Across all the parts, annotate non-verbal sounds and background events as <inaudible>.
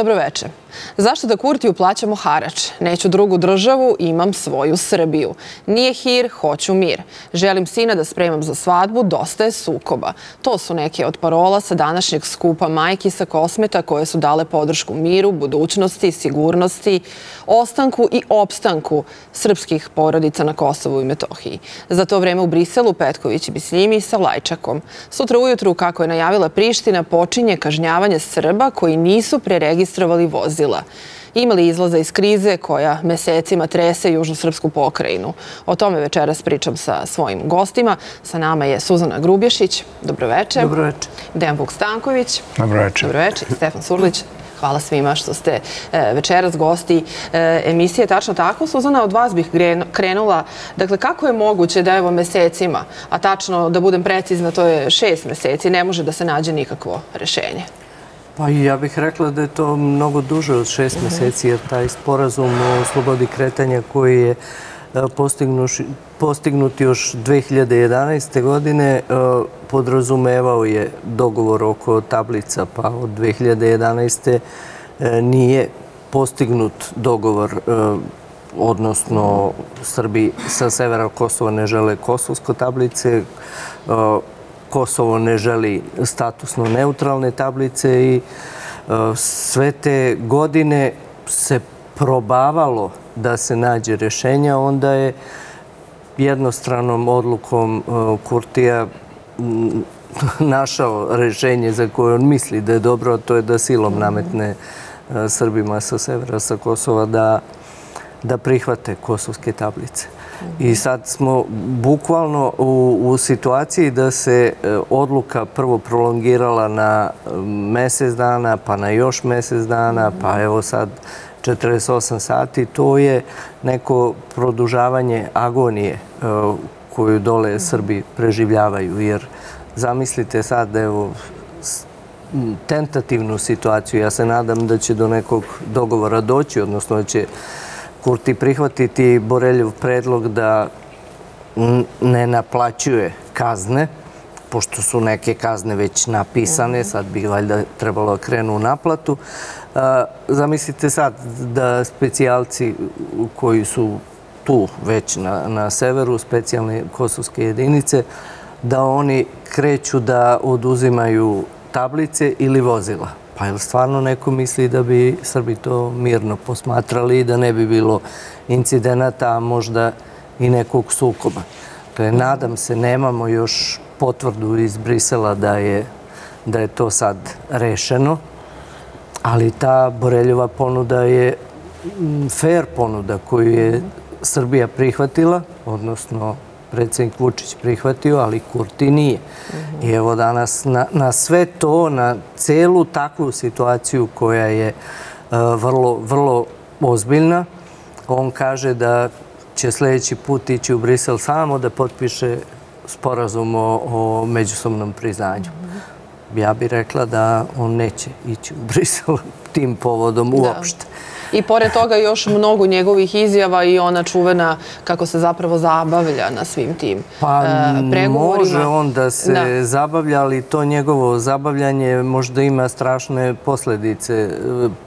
Dobroveče. Zašto da Kurtiju plaćamo harač? Neću drugu državu, imam svoju Srbiju. Nije hir, hoću mir. Želim sina da spremam za svadbu, dosta je sukoba. To su neke od parola sa današnjeg skupa majki sa kosmeta koje su dale podršku miru, budućnosti, sigurnosti, ostanku i opstanku srpskih porodica na Kosovu i Metohiji. Za to vreme u Briselu Petković i Bisljimi sa Lajčakom. Sutra ujutru, kako je najavila Priština, počinje kažnjavanje Srba koji nisu preregistrovali vozi vozila. Imali izlaza iz krize koja mesecima trese južno-srpsku pokrajinu. O tome večeras pričam sa svojim gostima. Sa nama je Suzana Grubješić. Dobroveče. Dobroveče. Dejan Vuk Stanković. Dobroveče. Dobroveče. I Stefan Surlić. Hvala svima što ste e, večeras gosti e, emisije. Tačno tako, Suzana, od vas bih krenula. Dakle, kako je moguće da evo mesecima, a tačno da budem precizna, to je šest meseci, ne može da se nađe nikakvo rešenje? Pa ja bih rekla da je to mnogo duže od šest mhm. meseci, jer taj sporazum o slobodi kretanja koji je e, postignut još 2011. godine e, podrazumevao je dogovor oko tablica, pa od 2011. E, nije postignut dogovor odnosno Srbi sa severa Kosova ne žele kosovsko tablice, Kosovo ne želi statusno neutralne tablice i e, sve te godine se probavalo da se nađe rešenja, onda je jednostranom odlukom e, Kurtija našao rešenje za koje on misli da je dobro, a to je da silom nametne e, Srbima sa severa, sa Kosova, da, da prihvate kosovske tablice. I sad smo bukvalno u, u situaciji da se e, odluka prvo prolongirala na e, mesec dana, pa na još mesec dana, pa evo sad 48 sati. To je neko produžavanje agonije e, koju dole Srbi preživljavaju. Jer zamislite sad, evo, tentativnu situaciju. Ja se nadam da će do nekog dogovora doći, odnosno da će Kurti prihvatiti Boreljev predlog da ne naplaćuje kazne, pošto su neke kazne već napisane, mhm. sad bi valjda trebalo da krenu u naplatu. Zamislite sad da specijalci koji su tu već na, na severu, specijalne kosovske jedinice, da oni kreću da oduzimaju tablice ili vozila. Pa je li stvarno neko misli da bi Srbi to mirno posmatrali i da ne bi bilo incidenata, a možda i nekog sukoba? Dakle, nadam se, nemamo još potvrdu iz Brisela da je, da je to sad rešeno, ali ta Boreljova ponuda je mm, fair ponuda koju je Srbija prihvatila, odnosno predsednik Vučić prihvatio, ali Kurti nije. I evo danas na, na sve to, na celu takvu situaciju koja je e, vrlo, vrlo ozbiljna, on kaže da će sledeći put ići u Brisel samo da potpiše sporazum o, o međusobnom priznanju. Ja bih rekla da on neće ići u Brisel <laughs> tim povodom uopšte. I pored toga još mnogo njegovih izjava i ona čuvena kako se zapravo zabavlja na svim tim pa, e, pregovorima. Može on da se zabavlja, ali to njegovo zabavljanje možda ima strašne posledice e,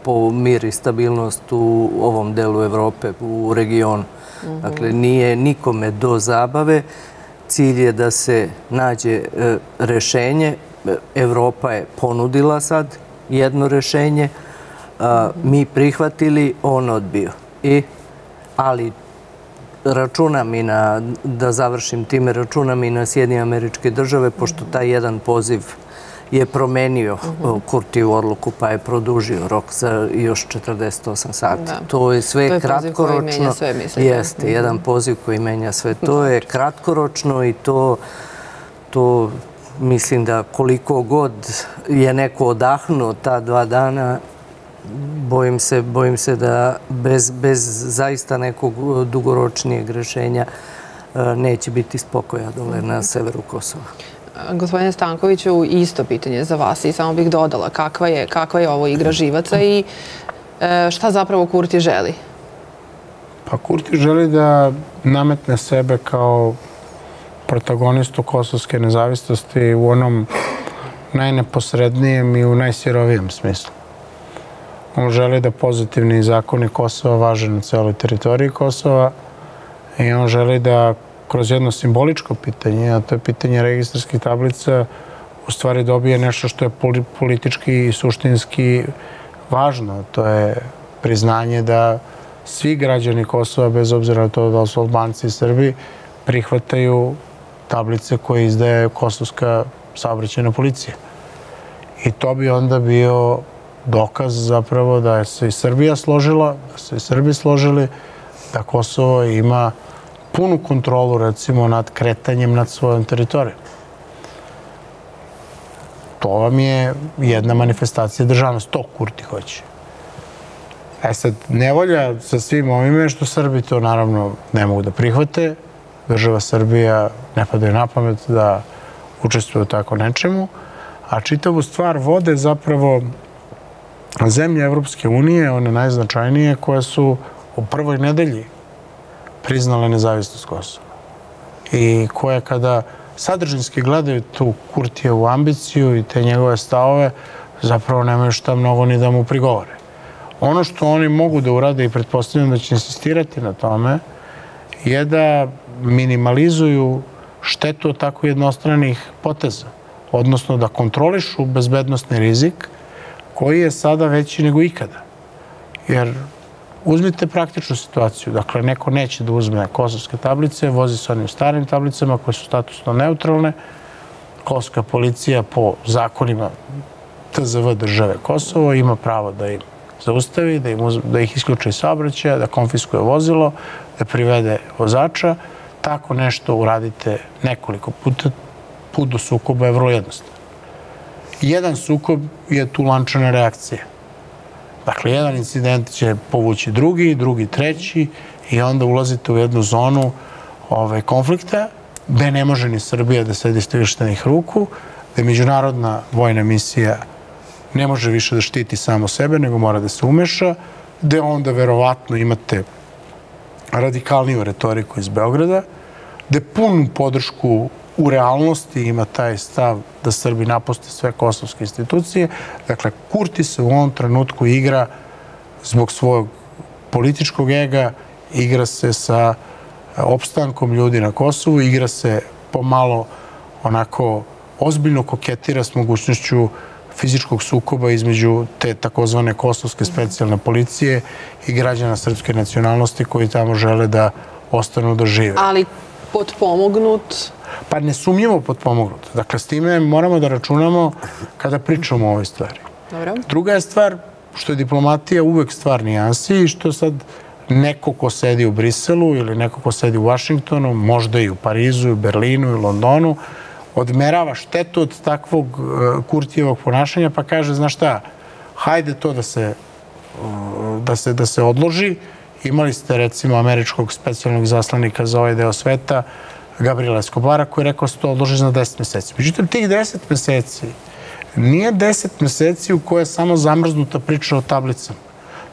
po mir i stabilnost u ovom delu Evrope, u regionu. Mhm. Dakle, nije nikome do zabave. Cilj je da se nađe e, rešenje. Evropa je ponudila sad jedno rešenje, mi prihvatili, on odbio. I, ali računam i na, da završim time, računam i na Sjedinje američke države, pošto taj jedan poziv je promenio uh Kurtiju odluku pa je produžio rok za još 48 sati. To je sve kratkoročno. To je poziv koji menja sve, mislim. Jeste, jedan poziv koji menja sve. To je kratkoročno i to, to mislim da koliko god je neko odahnuo ta dva dana, bojim se, bojim se da bez, bez zaista nekog dugoročnijeg rešenja e, neće biti spokoja dole na severu Kosova. Gospodine Stankoviću, isto pitanje za vas i samo bih dodala kakva je, kakva je ovo igra živaca i e, šta zapravo Kurti želi? Pa Kurti želi da nametne sebe kao protagonistu kosovske nezavisnosti u onom najneposrednijem i u najsirovijem smislu. On želi da pozitivni zakoni Kosova važe na celoj teritoriji Kosova i on želi da kroz jedno simboličko pitanje, a to je pitanje registarskih tablica, u stvari dobije nešto što je politički i suštinski važno. To je priznanje da svi građani Kosova, bez obzira na to da su Albanci i Srbi, prihvataju tablice koje izdaje Kosovska saobraćena policija. I to bi onda bio dokaz zapravo da se i Srbija složila, da se i Srbi složili, da Kosovo ima punu kontrolu recimo nad kretanjem nad svojom teritorijom. To vam je jedna manifestacija državnosti, to Kurti hoće. E sad, nevolja sa svim ovime što Srbi to naravno ne mogu da prihvate. Država Srbija ne padaju na pamet da učestvuje u tako nečemu, a čitavu stvar vode zapravo zemlje Evropske unije, one najznačajnije, koje su u prvoj nedelji priznale nezavisnost Kosova. I koje kada sadržinski gledaju tu Kurtijevu ambiciju i te njegove stavove, zapravo nemaju šta mnogo ni da mu prigovore. Ono što oni mogu da urade i pretpostavljam da će insistirati na tome je da minimalizuju štetu od tako jednostranih poteza, odnosno da kontrolišu bezbednostni rizik koji je sada veći nego ikada. Jer uzmite praktičnu situaciju, dakle neko neće da uzme kosovske tablice, vozi se onim starim tablicama koje su statusno neutralne, kosovska policija po zakonima TZV države Kosovo ima pravo da im zaustavi, da, im da ih isključe iz saobraćaja, da konfiskuje vozilo, da privede vozača. Tako nešto uradite nekoliko puta, put do sukoba je vrlo jednostavno. Jedan sukob je tu lančana reakcija. Dakle, jedan incident će povući drugi, drugi treći i onda ulazite u jednu zonu ove, konflikta gde ne može ni Srbija da sedi stivištenih ruku, gde međunarodna vojna misija ne može više da štiti samo sebe, nego mora da se umeša, gde onda verovatno imate radikalniju retoriku iz Beograda, gde punu podršku u realnosti ima taj stav da Srbi napuste sve kosovske institucije. Dakle, Kurti se u ovom trenutku igra zbog svog političkog ega, igra se sa opstankom ljudi na Kosovu, igra se pomalo onako ozbiljno koketira s mogućnošću fizičkog sukoba između te takozvane kosovske specijalne policije i građana srpske nacionalnosti koji tamo žele da ostanu da žive. Ali potpomognut Pa nesumnjivo potpomognut. Dakle, s time moramo da računamo kada pričamo o ovoj stvari. Dobro. Druga je stvar što je diplomatija uvek stvar nijansi i što sad neko ko sedi u Briselu ili neko ko sedi u Vašingtonu, možda i u Parizu, i u Berlinu, i u Londonu, odmerava štetu od takvog e, kurtijevog ponašanja pa kaže, znaš šta, hajde to da se, da se, da se odloži. Imali ste recimo američkog specijalnog zaslanika za ovaj deo sveta, Gabriela Escobara, koji je rekao da se to odloži za 10 meseci. Međutim, tih 10 meseci nije 10 meseci u koje je samo zamrznuta priča o tablicama.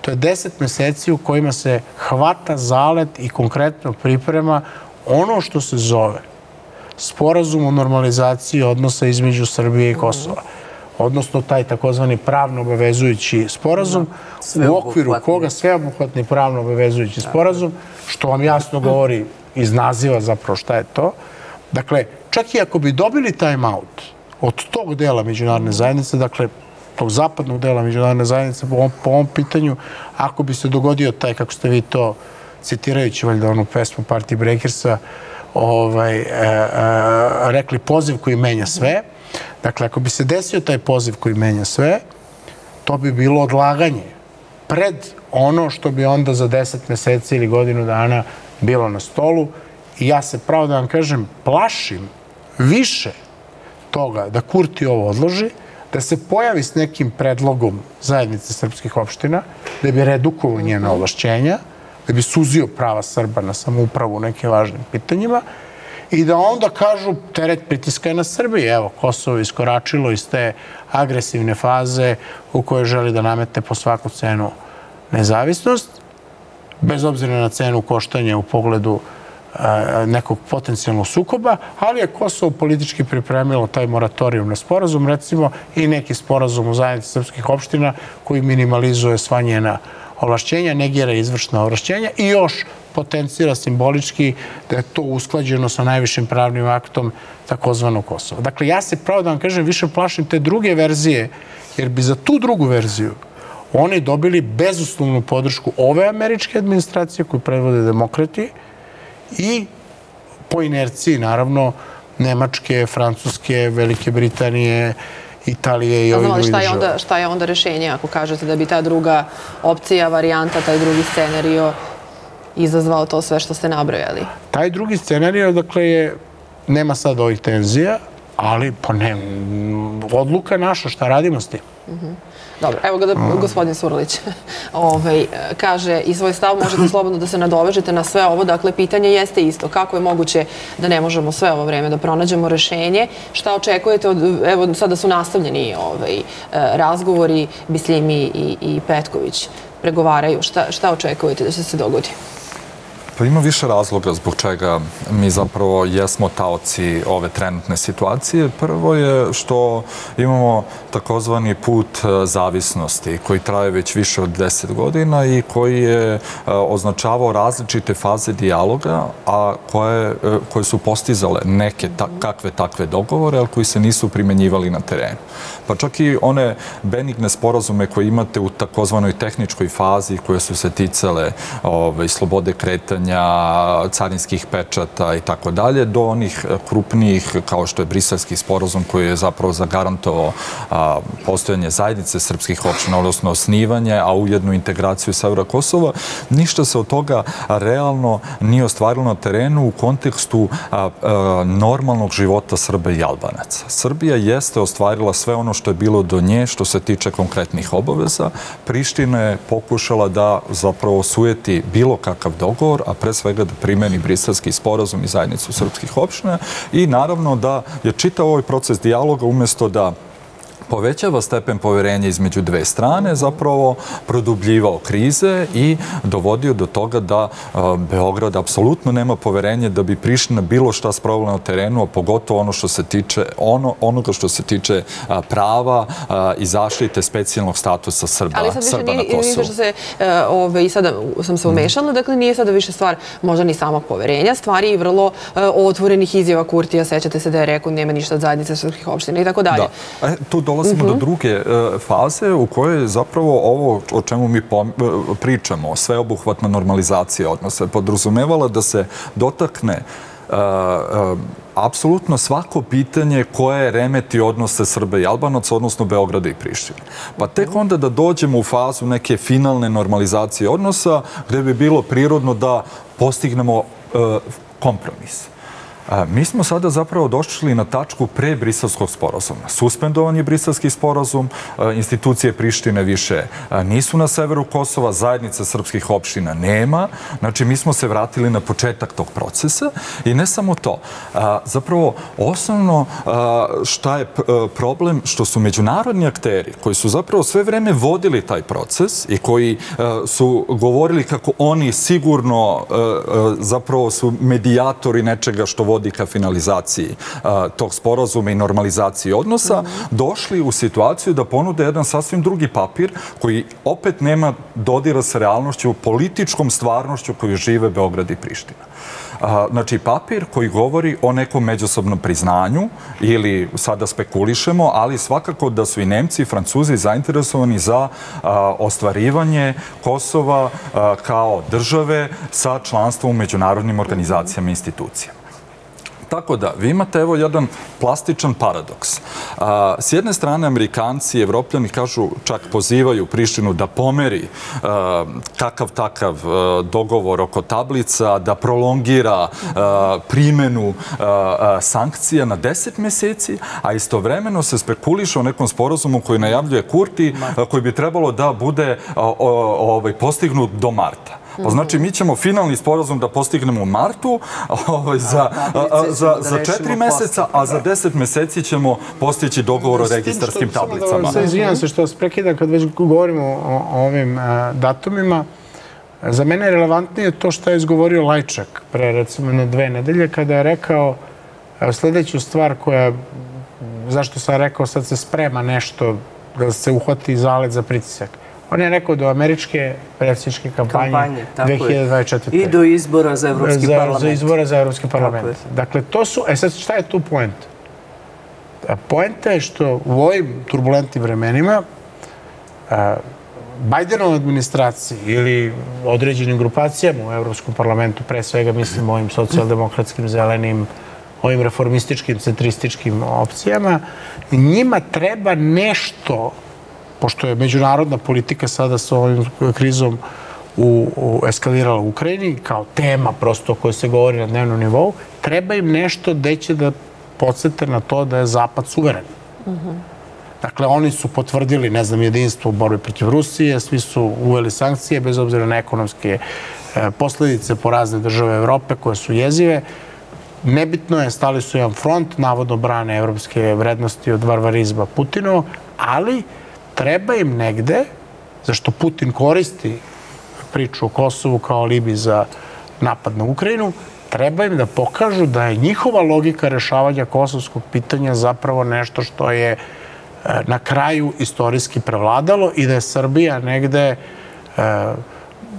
To je 10 meseci u kojima se hvata zalet i konkretno priprema ono što se zove sporazum o normalizaciji odnosa između Srbije i Kosova. Odnosno taj takozvani pravno obavezujući sporazum u okviru koga sveobuhvatni pravno obavezujući sporazum, što vam jasno govori iz naziva zapravo šta je to. Dakle, čak i ako bi dobili time out od tog dela međunarodne zajednice, dakle, tog zapadnog dela međunarodne zajednice po ovom, po ovom pitanju, ako bi se dogodio taj, kako ste vi to citirajući valjda onu pesmu Party Breakersa, ovaj, e, e, rekli poziv koji menja sve. Dakle, ako bi se desio taj poziv koji menja sve, to bi bilo odlaganje pred ono što bi onda za 10 meseci ili godinu dana bilo na stolu i ja se pravo da vam kažem plašim više toga da Kurti ovo odloži, da se pojavi s nekim predlogom zajednice srpskih opština, da bi redukovao njena ovlašćenja, da bi suzio prava Srba na samoupravu u nekim važnim pitanjima i da onda kažu teret pritiska je na Srbiji. Evo, Kosovo je iskoračilo iz te agresivne faze u kojoj želi da namete po svaku cenu nezavisnost bez obzira na cenu koštanja u pogledu nekog potencijalnog sukoba, ali je Kosovo politički pripremilo taj moratorijum na sporazum, recimo i neki sporazum u zajednici srpskih opština koji minimalizuje sva njena ovlašćenja, negira izvršna ovlašćenja i još potencira simbolički da je to usklađeno sa najvišim pravnim aktom takozvanog Kosova. Dakle, ja se pravo da vam kažem više plašim te druge verzije, jer bi za tu drugu verziju oni dobili bezuslovnu podršku ove američke administracije koju predvode demokrati i po inerciji, naravno, Nemačke, Francuske, Velike Britanije, Italije i ovih drugih šta je, onda, šta je onda rešenje ako kažete da bi ta druga opcija, varijanta, taj drugi scenario izazvao to sve što ste nabrojali? Taj drugi scenario, dakle, je, nema sad ovih tenzija, ali pa ne, odluka naša, šta radimo s tim? Uh Dobro, evo ga da gospodin Surlić <laughs> ovaj, kaže i svoj stav možete slobodno da se nadovežete na sve ovo. Dakle, pitanje jeste isto. Kako je moguće da ne možemo sve ovo vreme da pronađemo rešenje? Šta očekujete od, evo sada su nastavljeni ovaj, razgovori, Bislimi i, i Petković pregovaraju. Šta, šta očekujete da će se dogodi? Pa ima više razloga zbog čega mi zapravo jesmo taoci ove trenutne situacije. Prvo je što imamo takozvani put e, zavisnosti koji traje već više od deset godina i koji je e, označavao različite faze dijaloga, a koje, e, koje su postizale neke kakve takve dogovore, ali koji se nisu primenjivali na terenu. Pa čak i one benigne sporazume koje imate u takozvanoj tehničkoj fazi koje su se ticale ovaj, slobode kretanja, carinskih pečata i tako dalje, do onih krupnijih kao što je briselski sporazum koji je zapravo zagarantovao postojanje zajednice srpskih opština, odnosno osnivanje, a ujednu integraciju Severa Kosova, ništa se od toga realno nije ostvarilo na terenu u kontekstu normalnog života Srba i Albanaca. Srbija jeste ostvarila sve ono što je bilo do nje što se tiče konkretnih obaveza. Priština je pokušala da zapravo sujeti bilo kakav dogovor, a pre svega da primeni briselski sporazum i zajednicu srpskih opština i naravno da je čitav ovaj proces dijaloga umjesto da povećava stepen poverenja između dve strane, zapravo produbljivao krize i dovodio do toga da Beograd apsolutno nema poverenje da bi Priština bilo šta spravila na terenu, a pogotovo ono što se tiče ono, onoga što se tiče prava i zaštite specijalnog statusa Srba, Ali sad više nije, što se, e, ove, i sada sam se umešala, dakle nije sada više stvar možda ni samog poverenja, stvari i vrlo e, otvorenih izjava Kurtija, sećate se da je rekao nema ništa od zajednice srpskih opština i tako dalje. Da. E, tu dolazimo do mhm. druge e, faze u kojoj zapravo ovo o čemu mi e, pričamo, sveobuhvatna normalizacija odnose, podrazumevala da se dotakne e, apsolutno svako pitanje koje remeti odnose Srba i Albanaca, odnosno Beograda i Prištine. Pa tek onda da dođemo u fazu neke finalne normalizacije odnosa gde bi bilo prirodno da postignemo kompromis. Mi smo sada zapravo došli na tačku pre briselskog sporazuma. Suspendovan je briselski sporazum, institucije Prištine više nisu na severu Kosova, zajednica srpskih opština nema. Znači, mi smo se vratili na početak tog procesa i ne samo to. Zapravo, osnovno šta je problem, što su međunarodni akteri koji su zapravo sve vreme vodili taj proces i koji su govorili kako oni sigurno zapravo su medijatori nečega što vodi ka finalizaciji tog sporazuma i normalizaciji odnosa, došli u situaciju da ponude jedan sasvim drugi papir koji opet nema dodira sa realnošću, političkom stvarnošću koju žive Beograd i Priština. Znači, papir koji govori o nekom međusobnom priznanju ili sada spekulišemo, ali svakako da su i Nemci i Francuzi zainteresovani za ostvarivanje Kosova kao države sa članstvom u međunarodnim organizacijama i institucijama. Tako da, vi imate evo jedan plastičan paradoks. S jedne strane, Amerikanci i Evropljani kažu, čak pozivaju Prištinu da pomeri takav takav dogovor oko tablica, da prolongira primenu sankcija na deset meseci, a istovremeno se spekuliše o nekom sporozumu koji najavljuje Kurti, koji bi trebalo da bude ovaj, postignut do marta. Pa znači, mi ćemo finalni sporazum da postignemo u martu ovaj, za, za, za četiri meseca, a za deset meseci ćemo postići dogovor o registarskim tablicama. Izvinjam se što vas prekidam kad već govorimo o ovim datumima. Za mene je relevantnije to što je izgovorio Lajčak pre recimo ne dve nedelje kada je rekao evo, sledeću stvar koja, zašto sam rekao sad se sprema nešto da se uhvati zalet za pritisak. On je rekao do američke predsjedničke kampanje, Kampanje, tako je. 2024. I do izbora za Evropski za, parlament. Za izbora za Evropski parlament. Dakle, to su, e sad šta je tu poenta? A Poenta je što u ovim turbulentnim vremenima a, Bajdenova administraciji ili određenim grupacijama u Evropskom parlamentu, pre svega mislim o ovim socijaldemokratskim, zelenim, ovim reformističkim, centrističkim opcijama, njima treba nešto, pošto je međunarodna politika sada sa ovim krizom u, u eskalirala u Ukrajini, kao tema prosto o kojoj se govori na dnevnom nivou, treba im nešto gde će da podsete na to da je Zapad suveren. Dakle, oni su potvrdili, ne znam, jedinstvo u borbi protiv Rusije, svi su uveli sankcije, bez obzira na ekonomske e, posledice po razne države Evrope koje su jezive. Nebitno je, stali su jedan front, navodno brane evropske vrednosti od varvarizma Putinovog, ali treba im negde, zašto Putin koristi priču o Kosovu kao alibi za napad na Ukrajinu, treba im da pokažu da je njihova logika rešavanja kosovskog pitanja zapravo nešto što je e, na kraju istorijski prevladalo i da je Srbija negde e,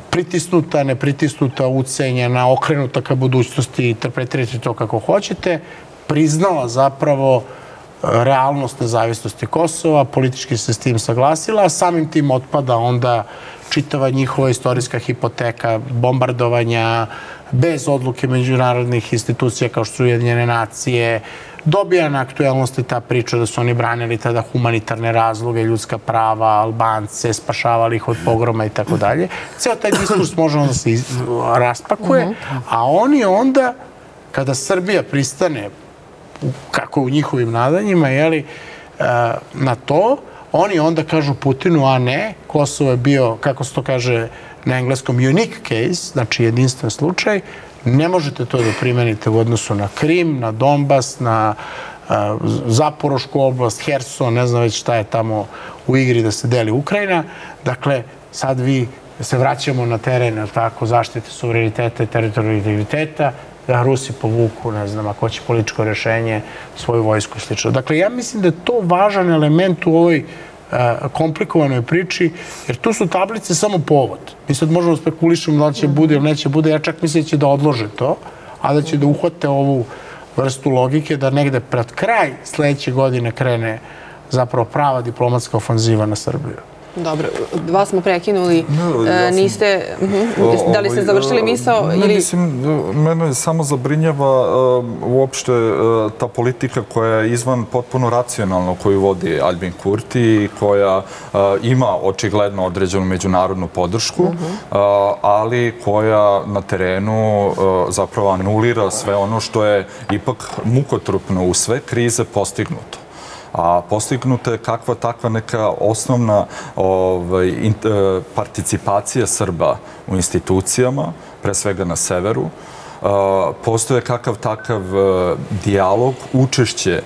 pritisnuta, nepritisnuta, ucenjena, okrenuta ka budućnosti, interpretirajte to kako hoćete, priznala zapravo e, realnost nezavisnosti Kosova, politički se s tim saglasila, a samim tim otpada onda čitava njihova istorijska hipoteka, bombardovanja, bez odluke međunarodnih institucija kao što su Ujedinjene nacije, dobija na aktuelnosti ta priča da su oni branili tada humanitarne razloge, ljudska prava, Albance, spašavali ih od pogroma i tako dalje. Ceo taj diskurs može onda se raspakuje, a oni onda, kada Srbija pristane, kako u njihovim nadanjima, jeli, e, na to, oni onda kažu Putinu, a ne, Kosovo je bio, kako se to kaže na engleskom, unique case, znači jedinstven slučaj, ne možete to da primenite u odnosu na Krim, na Donbas, na a, Zaporošku oblast, Herson, ne znam već šta je tamo u igri da se deli Ukrajina. Dakle, sad vi se vraćamo na teren, tako, zaštite suvereniteta i teritorijalnog integriteta, da Rusi povuku, ne znam, ako će političko rešenje, svoju vojsku i slično. Dakle, ja mislim da je to važan element u ovoj e, komplikovanoj priči, jer tu su tablice samo povod. Mi sad možemo da spekulišemo da li će bude ili neće bude, ja čak mislim da će da odlože to, a da će da uhvate ovu vrstu logike da negde pred kraj sledeće godine krene zapravo prava diplomatska ofanziva na Srbiju. Dobro, dva smo prekinuli. Ne, ja E, sam- Niste, mhm, da li ste Ovaj, završili e, misao? Ne, ili... mislim, e, mene samo zabrinjava uopšte ta politika koja je izvan potpuno racionalno koju vodi Albin Kurti i koja ima očigledno određenu međunarodnu podršku, Mhm. ali koja na terenu zapravo anulira sve ono što je ipak mukotrupno u sve krize postignuto a postignuta je kakva takva neka osnovna ovaj, e, participacija Srba u institucijama, pre svega na severu. E, postoje kakav takav e, dijalog, učešće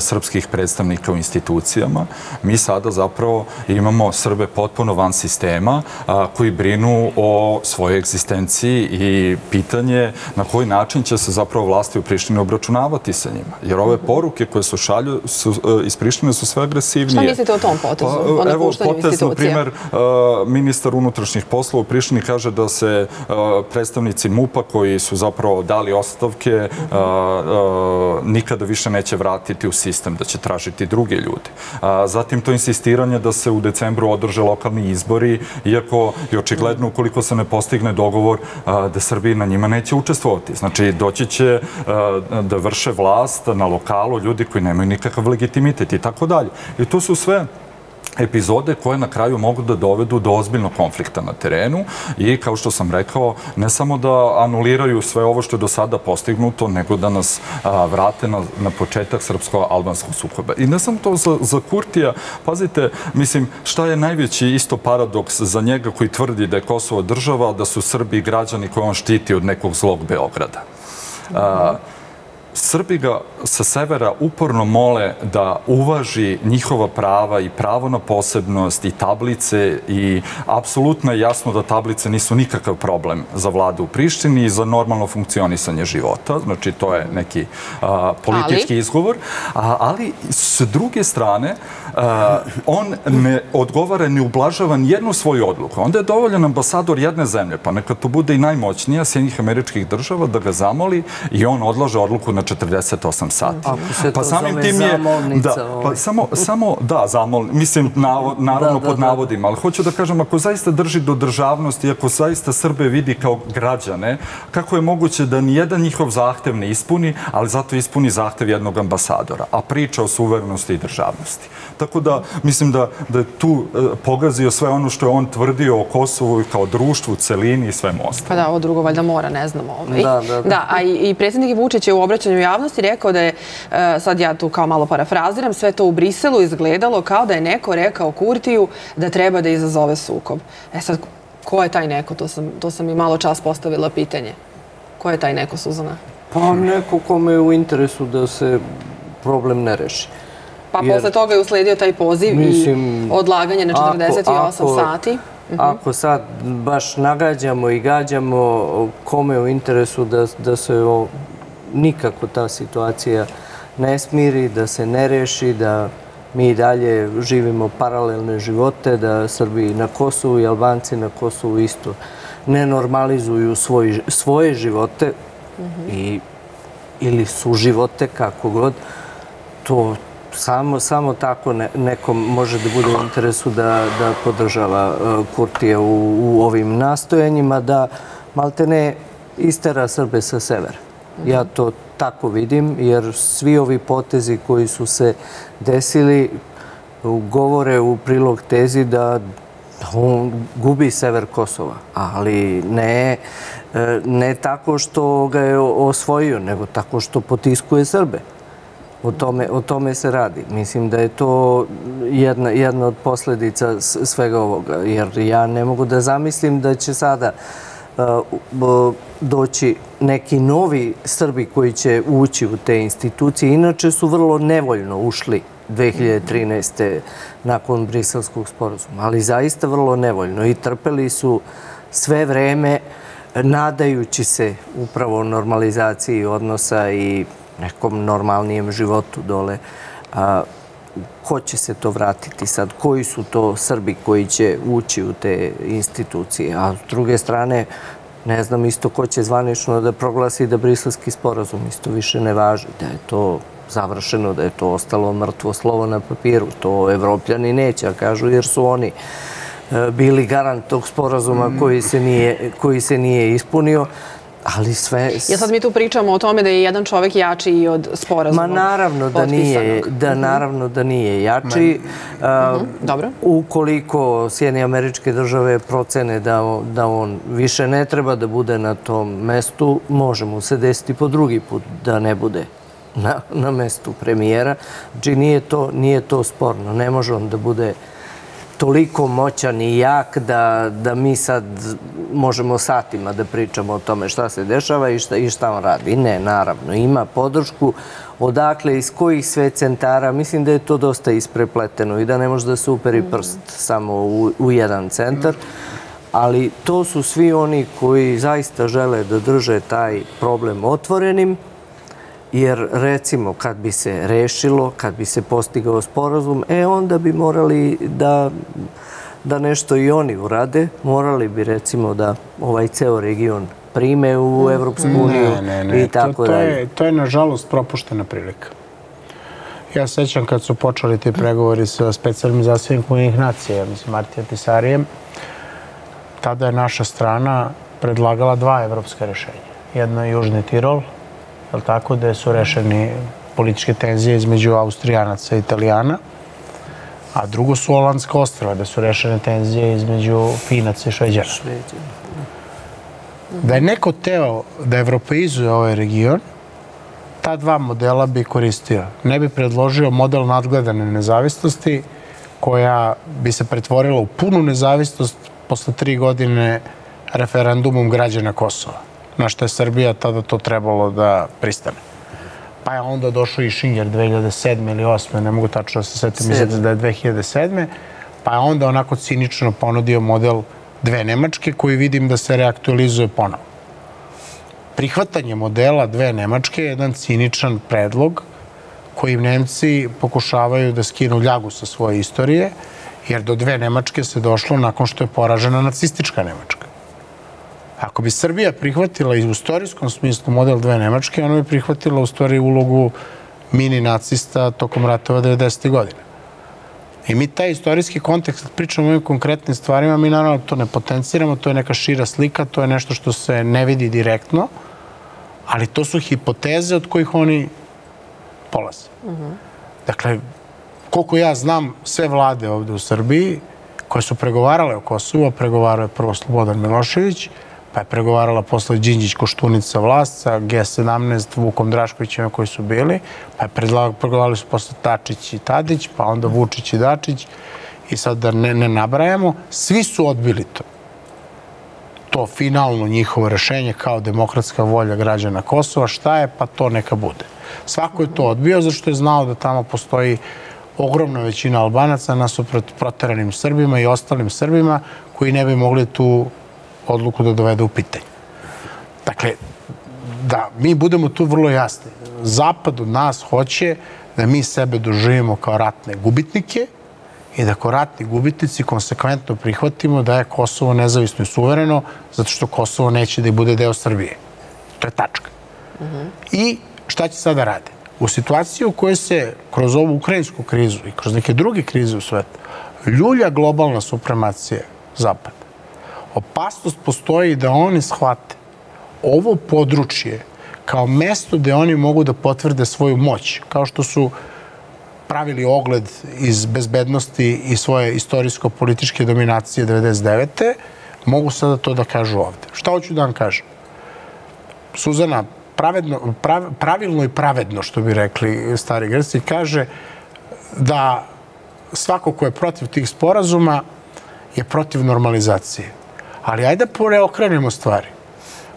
srpskih predstavnika u institucijama. Mi sada zapravo imamo Srbe potpuno van sistema a, koji brinu o svojoj egzistenciji i pitanje na koji način će se zapravo vlasti u Prištini obračunavati sa njima. Jer ove poruke koje se šalju su, e, iz Prištine su sve agresivnije. Šta mislite o tom potezu, Pa, evo, napuštanju potez, na primer, e, ministar unutrašnjih poslova u Prištini kaže da se e, predstavnici MUPA koji su zapravo dali ostavke e, e, nikada više neće vratiti u sistem, da će tražiti druge ljude. A, Zatim to insistiranje da se u decembru održe lokalni izbori, iako je očigledno ukoliko se ne postigne dogovor a, da Srbiji na njima neće učestvovati. Znači, doći će a, da vrše vlast na lokalu ljudi koji nemaju nikakav legitimitet i tako dalje. I to su sve epizode koje na kraju mogu da dovedu do ozbiljnog konflikta na terenu i kao što sam rekao, ne samo da anuliraju sve ovo što je do sada postignuto, nego da nas a, vrate na, na početak srpsko-albanskog sukoba. I ne samo to za, za Kurtija, pazite, mislim, šta je najveći isto paradoks za njega koji tvrdi da je Kosovo država, da su Srbi građani koje on štiti od nekog zlog Beograda. A, Srbi ga sa severa uporno mole da uvaži njihova prava i pravo na posebnost i tablice i apsolutno je jasno da tablice nisu nikakav problem za vladu u Prištini i za normalno funkcionisanje života. Znači, to je neki a, politički ali? izgovor. A, ali, s druge strane, a, on ne odgovara, ne ublažava jednu svoju odluku. Onda je dovoljan ambasador jedne zemlje, pa neka to bude i najmoćnija Sjednjih američkih država, da ga zamoli i on odlaže odluku na 48 sati. Ako se pa to samim zove tim je, zamolnica. Da, pa ovaj. samo, samo, da, zamol, mislim, na, naravno da, da, pod da. navodima, ali hoću da kažem, ako zaista drži do državnosti, ako zaista Srbe vidi kao građane, kako je moguće da ni jedan njihov zahtev ne ispuni, ali zato ispuni zahtev jednog ambasadora, a priča o suverenosti i državnosti. Tako da, mislim da, da je tu e, pogazio sve ono što je on tvrdio o Kosovu kao društvu, celini i svemu ostalo. Pa da, ovo drugo valjda mora, ne znamo. Ovaj. Da, da, da. da a i, i predsjednik Vučić je u obraćanju javnosti rekao da je, e, sad ja tu kao malo parafraziram, sve to u Briselu izgledalo kao da je neko rekao Kurtiju da treba da izazove sukob. E sad, ko je taj neko? To sam, to sam i malo čas postavila pitanje. Ko je taj neko, Suzana? Pa neko kome je u interesu da se problem ne reši. Pa Jer, posle toga je usledio taj poziv mislim, i odlaganje na 48 ako, ako, sati. Mhm. Ako sad baš nagađamo i gađamo kome je u interesu da, da se o, nikako ta situacija ne smiri, da se ne reši, da mi dalje živimo paralelne živote, da Srbi na Kosovu i Albanci na Kosovu isto ne normalizuju svoj, svoje živote mm -hmm. i, ili su živote, kako god, to, samo, samo tako ne, nekom može da bude u interesu da, da podržava uh, Kurtija u, u ovim nastojanjima, da malte ne istera Srbe sa severa. Ja to tako vidim, jer svi ovi potezi koji su se desili govore u prilog tezi da on gubi sever Kosova, ali ne, e, ne tako što ga je osvojio, nego tako što potiskuje Srbe. O tome, o tome se radi. Mislim da je to jedna, jedna od posledica svega ovoga, jer ja ne mogu da zamislim da će sada uh, doći neki novi Srbi koji će ući u te institucije. Inače su vrlo nevoljno ušli 2013. nakon briselskog sporozuma, ali zaista vrlo nevoljno i trpeli su sve vreme nadajući se upravo normalizaciji odnosa i nekom normalnijem životu dole. Ko će se to vratiti sad? Koji su to Srbi koji će ući u te institucije? A s druge strane, ne znam isto ko će zvanično da proglasi da briselski sporazum isto više ne važi, da je to završeno, da je to ostalo mrtvo slovo na papiru. To evropljani neće, a kažu jer su oni e, bili garant tog sporazuma koji se nije, koji se nije ispunio. Ali sve... Ja sad mi tu pričamo o tome da je jedan čovek jači i od sporazuma. Ma naravno da nije, da mhm. naravno da nije jači. Uh, Dobro. Ukoliko Sjedinje američke države procene da, da on više ne treba da bude na tom mestu, može mu se desiti po drugi put da ne bude na, na mestu premijera. Znači nije to, nije to sporno. Ne može on da bude toliko moćan i jak da, da mi sad možemo satima da pričamo o tome šta se dešava i šta, i šta on radi. Ne, naravno, ima podršku odakle, iz kojih sve centara. Mislim da je to dosta isprepleteno i da ne može da se uperi prst samo u, u jedan centar. Ali to su svi oni koji zaista žele da drže taj problem otvorenim jer recimo kad bi se rešilo, kad bi se postigao sporazum, e onda bi morali da, da nešto i oni urade, morali bi recimo da ovaj ceo region prime u mm. Evropsku uniju i tako to, to dalje. Je, to je nažalost propuštena prilika. Ja sećam kad su počeli ti pregovori sa specijalnim zasjednikom unih nacija, mislim Martija Tisarijem, tada je naša strana predlagala dva evropska rešenja. Jedno je Južni Tirol, je tako, gde su rešeni političke tenzije između Austrijanaca i Italijana, a drugo su Olandska ostrava, gde su rešene tenzije između Finaca i Šveđana. Da je neko teo da evropeizuje ovaj region, ta dva modela bi koristio. Ne bi predložio model nadgledane nezavisnosti, koja bi se pretvorila u punu nezavisnost posle tri godine referendumom građana Kosova na što je Srbija tada to trebalo da pristane. pa je onda došao i Šinger 2007. ili 2008. ne mogu tačno da se setim, mislim da je 2007. Pa je onda onako cinično ponudio model dve Nemačke koji vidim da se reaktualizuje ponovo. Prihvatanje modela dve Nemačke je jedan ciničan predlog kojim Nemci pokušavaju da skinu ljagu sa svoje istorije, jer do dve Nemačke se došlo nakon što je poražena nacistička Nemačka. Ako bi Srbija prihvatila i u istorijskom smislu model dve Nemačke, ona bi prihvatila u stvari ulogu mini nacista tokom ratova 90. godina. I mi taj istorijski kontekst, kad pričamo o ovim konkretnim stvarima, mi naravno to ne potenciramo, to je neka šira slika, to je nešto što se ne vidi direktno, ali to su hipoteze od kojih oni polaze. Mm -hmm. Dakle, koliko ja znam, sve vlade ovde u Srbiji koje su pregovarale o Kosovu, pregovarao je prvo Slobodan Milošević, pa je pregovarala posle Đinđić Koštunica vlast sa G17 Vukom Draškovićima koji su bili, pa je pregovarali su posle Tačić i Tadić, pa onda Vučić i Dačić i sad da ne, ne nabrajamo, svi su odbili to. To finalno njihovo rešenje kao demokratska volja građana Kosova, šta je, pa to neka bude. Svako je to odbio zašto je znao da tamo postoji ogromna većina Albanaca nasuprot proteranim Srbima i ostalim Srbima koji ne bi mogli tu odluku da dovede u pitanje. Dakle, da mi budemo tu vrlo jasni. Zapad od nas hoće da mi sebe doživimo kao ratne gubitnike i da kao ratni gubitnici konsekventno prihvatimo da je Kosovo nezavisno i suvereno, zato što Kosovo neće da bude deo Srbije. To je tačka. -huh. I šta će sada rade? U situaciji u kojoj se kroz ovu ukrajinsku krizu i kroz neke druge krize u svetu ljulja globalna supremacija Zapada, opasnost postoji da oni shvate ovo područje kao mesto gde oni mogu da potvrde svoju moć, kao što su pravili ogled iz bezbednosti i svoje istorijsko-političke dominacije 99. mogu sada to da kažu ovde. Šta hoću da vam kažem? Suzana, pravedno, prav, pravilno i pravedno, što bi rekli stari Grci, kaže da svako ko je protiv tih sporazuma je protiv normalizacije. Ali ajde da preokrenemo stvari.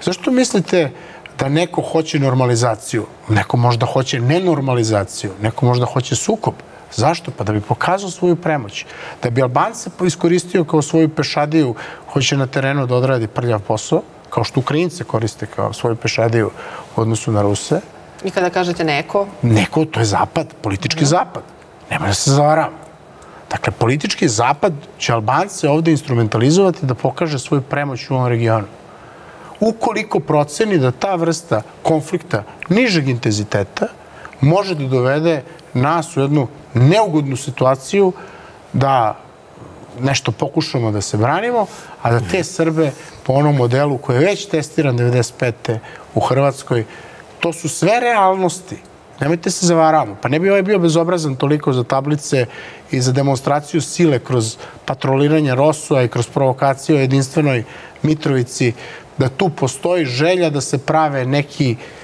Zašto mislite da neko hoće normalizaciju? Neko možda hoće nenormalizaciju, neko možda hoće sukob. Zašto? Pa da bi pokazao svoju premoć. Da bi Albance iskoristio kao svoju pešadiju, hoće na terenu da odradi prljav posao, kao što Ukrajince koriste kao svoju pešadiju u odnosu na Ruse. I kada kažete neko? Neko, to je zapad, politički zapad. Nema da se zavaram. Dakle, politički zapad će Albance ovde instrumentalizovati da pokaže svoju premoć u ovom regionu. Ukoliko proceni da ta vrsta konflikta nižeg intenziteta može da dovede nas u jednu neugodnu situaciju da nešto pokušamo da se branimo, a da te Srbe po onom modelu koji je već testiran 95. u Hrvatskoj, to su sve realnosti Nemojte se zavaravamo. Pa ne bi ovaj bio bezobrazan toliko za tablice i za demonstraciju sile kroz patroliranje Rosua i kroz provokaciju o jedinstvenoj Mitrovici, da tu postoji želja da se prave neki e,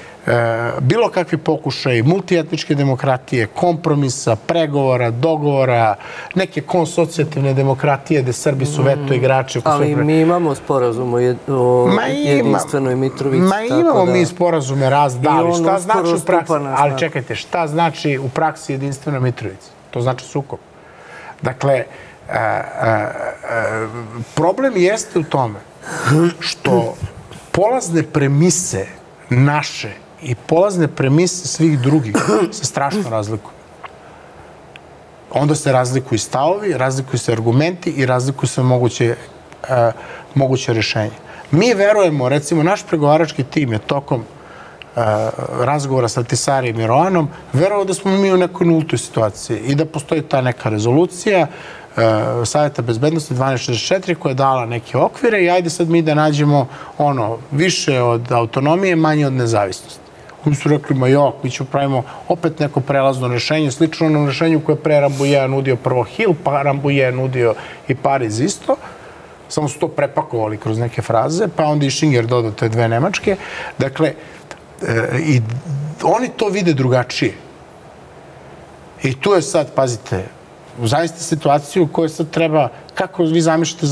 bilo kakvi pokušaj multietničke demokratije, kompromisa, pregovora, dogovora, neke konsocijativne demokratije gde Srbi su veto igrači. Ali pre... mi imamo sporazum o, jed, o ma ima, jedinstvenoj Mitrovici. Ma imamo da... mi sporazume raz, da, šta znači u praksi? Ali čekajte, šta znači u praksi jedinstvena Mitrovica? To znači sukob. Dakle, a, a, a, problem jeste u tome što polazne premise naše i polazne premise svih drugih <clears throat> se strašno razlikuju. Onda se razlikuju stavovi, razlikuju se argumenti i razlikuju se moguće, uh, moguće rešenje. Mi verujemo, recimo, naš pregovarački tim je tokom uh, razgovora sa Tisarijem i Miroanom verovao da smo mi u nekoj nultoj situaciji i da postoji ta neka rezolucija uh, Savjeta bezbednosti 1264 koja je dala neke okvire i ajde sad mi da nađemo ono više od autonomije, manje od nezavisnosti. Oni su rekli, ma jok, mi ćemo pravimo opet neko prelazno rešenje, slično onom rešenju koje pre Rambuja nudio prvo Hill, pa Rambuja nudio i Pariz isto. Samo su to prepakovali kroz neke fraze, pa onda i Šinger dodao te dve Nemačke. Dakle, e, i oni to vide drugačije. I tu je sad, pazite, zaista situaciju u kojoj sad treba, kako vi zamišljate,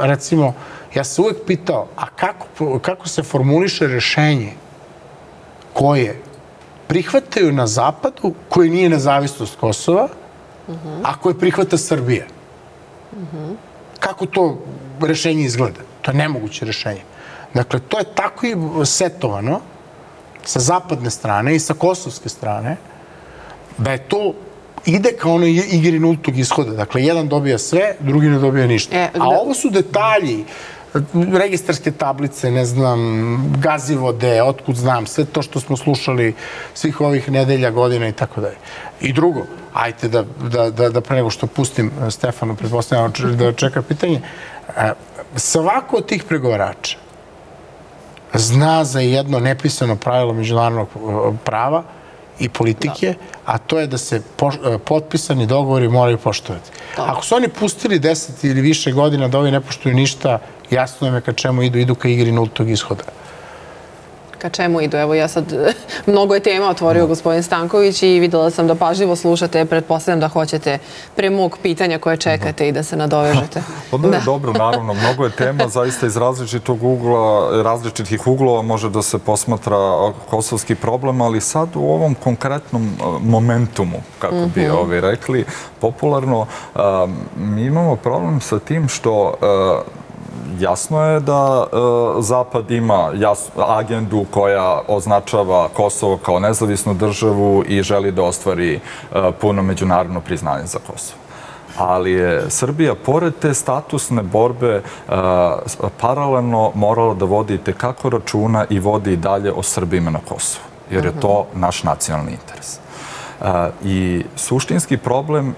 recimo, ja se uvek pitao, a kako, kako se formuliše rešenje koje prihvataju na zapadu koji nije nezavisnost Kosova, a koje prihvata Srbija. Kako to rešenje izgleda? To je nemoguće rešenje. Dakle, to je tako i setovano sa zapadne strane i sa kosovske strane, da je to ide kao onoj igri nultog ishoda. Dakle, jedan dobija sve, drugi ne dobija ništa. E, A da- ovo su detalji, registarske tablice, ne znam, gazivode, otkud znam, sve to što smo slušali svih ovih nedelja, godina i tako dalje. I drugo, ajte da, da, da, da pre nego što pustim eh, Stefanu, pretpostavljam da čeka pitanje, eh, svako od tih pregovarača zna za jedno nepisano pravilo međunarodnog eh, prava i politike, a to je da se eh, potpisani dogovori moraju poštovati. Ako su oni pustili deset ili više godina da ovi ne poštuju ništa, jasno je ka čemu idu, idu ka igri nultog ishoda. Ka čemu idu? Evo ja sad, <laughs> mnogo je tema otvorio gospodin Stanković i videla sam da pažljivo slušate, pretpostavljam da hoćete pre mog pitanja koje čekate i da se nadovežete. <laughs> Pa da, dobro, naravno, mnogo je tema, <laughs> zaista iz različitog ugla, različitih uglova može da se posmatra kosovski problem, ali sad u ovom konkretnom a, momentumu, kako bi ovi rekli, popularno, a, mi imamo problem sa tim što a, Jasno je da e, Zapad ima agendu koja označava Kosovo kao nezavisnu državu i želi da ostvari e, puno međunarodno priznanje za Kosovo ali je Srbija, pored te statusne borbe, e, paralelno morala da vodi tekako računa i vodi i dalje o Srbima na Kosovu, jer je to naš nacionalni interes. E, I suštinski problem e,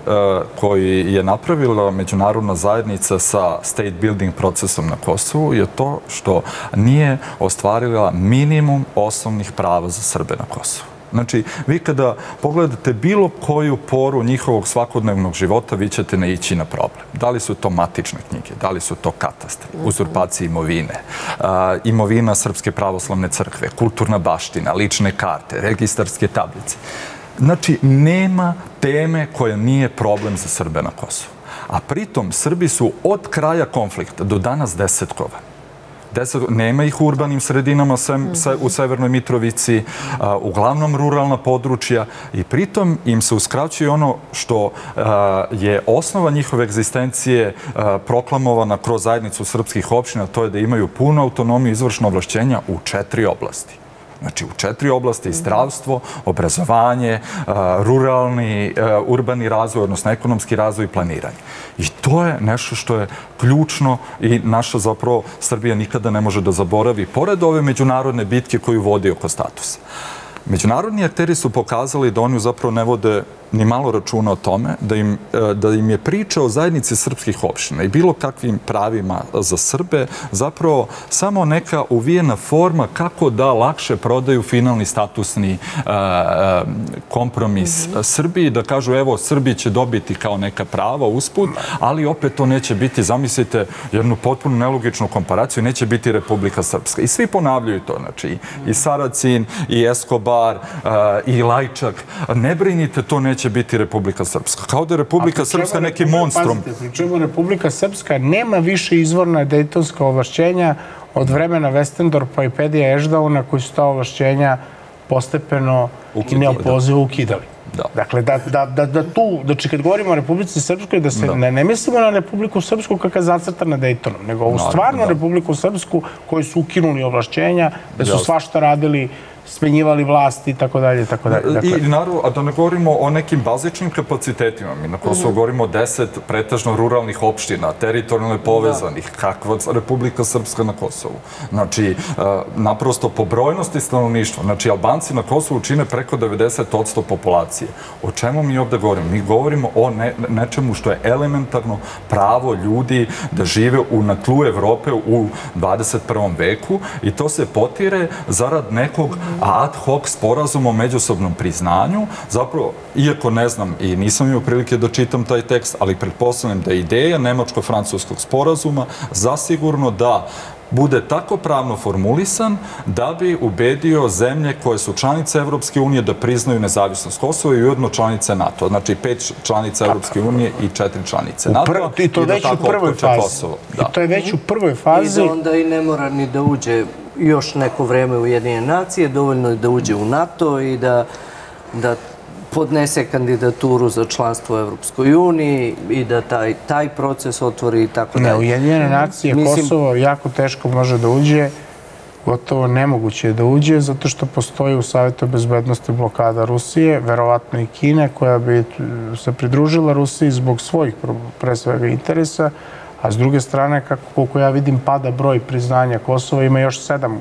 koji je napravila međunarodna zajednica sa state building procesom na Kosovu je to što nije ostvarila minimum osnovnih prava za Srbe na Kosovu. Znači, vi kada pogledate bilo koju poru njihovog svakodnevnog života, vi ćete naići na problem. Da li su to matične knjige, da li su to katastre, uzurpacije imovine, a, imovina Srpske pravoslavne crkve, kulturna baština, lične karte, registarske tablice. Znači, nema teme koja nije problem za Srbe na Kosovu. A pritom, Srbi su od kraja konflikta do danas desetkovani. Deset, nema ih u urbanim sredinama sem, se, u Severnoj Mitrovici, a, uglavnom ruralna područja i pritom im se uskraćuje ono što a, je osnova njihove egzistencije a, proklamovana kroz zajednicu srpskih opština, to je da imaju punu autonomiju izvršno ovlašćenja u četiri oblasti. Znači, u četiri oblasti, zdravstvo, obrazovanje, a, ruralni, a, urbani razvoj, odnosno ekonomski razvoj i planiranje. I to je nešto što je ključno i naša zapravo Srbija nikada ne može da zaboravi, pored ove međunarodne bitke koju vodi oko statusa. Međunarodni akteri su pokazali da oni zapravo ne vode ni malo računa o tome, da im, e, da im je priča o zajednici srpskih opština i bilo kakvim pravima za Srbe zapravo samo neka uvijena forma kako da lakše prodaju finalni statusni e, e, kompromis Mhm. Srbiji, da kažu evo Srbiji će dobiti kao neka prava usput, ali opet to neće biti, zamislite, jednu potpuno nelogičnu komparaciju, neće biti Republika Srpska. I svi ponavljaju to, znači i Saracin, i Escobar, e, i Lajčak. Ne brinite, to neće biti Republika Srpska. Kao da je Republika Srpska neki Republika- monstrum. Pazite, Republika Srpska nema više izvorna dejtonska ovlašćenja od vremena Westendorpa i Pedija Eždauna koji su ta ovlašćenja postepeno i Ukidali, neopozivo ukidali. Da. Dakle, da, da, da, da tu, znači kad govorimo o Republici Srpskoj, da se ne, ne mislimo na Republiku Srpsku kakva je zacrtana Dejtonom, nego ovu Naravno, stvarnu da. Republiku Srpsku koju su ukinuli ovlašćenja, da su svašta radili, smenjivali vlast i tako dalje, tako dalje. Dakle, I naravno, a da ne govorimo o nekim bazičnim kapacitetima. Mi na Kosovo govorimo o deset pretežno ruralnih opština, teritorijalno povezanih, kakva Republika Srpska na Kosovu. Znači, e, naprosto po brojnosti stanovništva, znači Albanci na Kosovu čine preko 90% populacije. O čemu mi ovde govorimo? Mi govorimo o ne, nečemu što je elementarno pravo ljudi da žive u, na tlu Evrope u 21. veku i to se potire zarad nekog ad hoc sporazuma o međusobnom priznanju. Zapravo, iako ne znam i nisam imao prilike da čitam taj tekst, ali pretpostavljam da je ideja nemačko-francuskog sporazuma zasigurno da bude tako pravno formulisan da bi ubedio zemlje koje su članice Evropske unije da priznaju nezavisnost Kosova i ujedno članice NATO. Znači pet članica Evropske unije i četiri članice NATO. I to da već u prvoj fazi. Kosovo. I to je već u prvoj I fazi. da onda i ne mora ni da uđe još neko vreme u Jedinje nacije, dovoljno je da uđe u NATO i da, da podnese kandidaturu za članstvo u Evropskoj uniji i da taj, taj proces otvori i tako Ne, dalje. Ujedinjene nacije, Mislim- Kosovo jako teško može da uđe, gotovo nemoguće je da uđe, zato što postoji u Savjetu bezbednosti blokada Rusije, verovatno i Kine, koja bi t- se pridružila Rusiji zbog svojih pre svega interesa, a s druge strane, kako, koliko ja vidim, pada broj priznanja Kosova, ima još sedam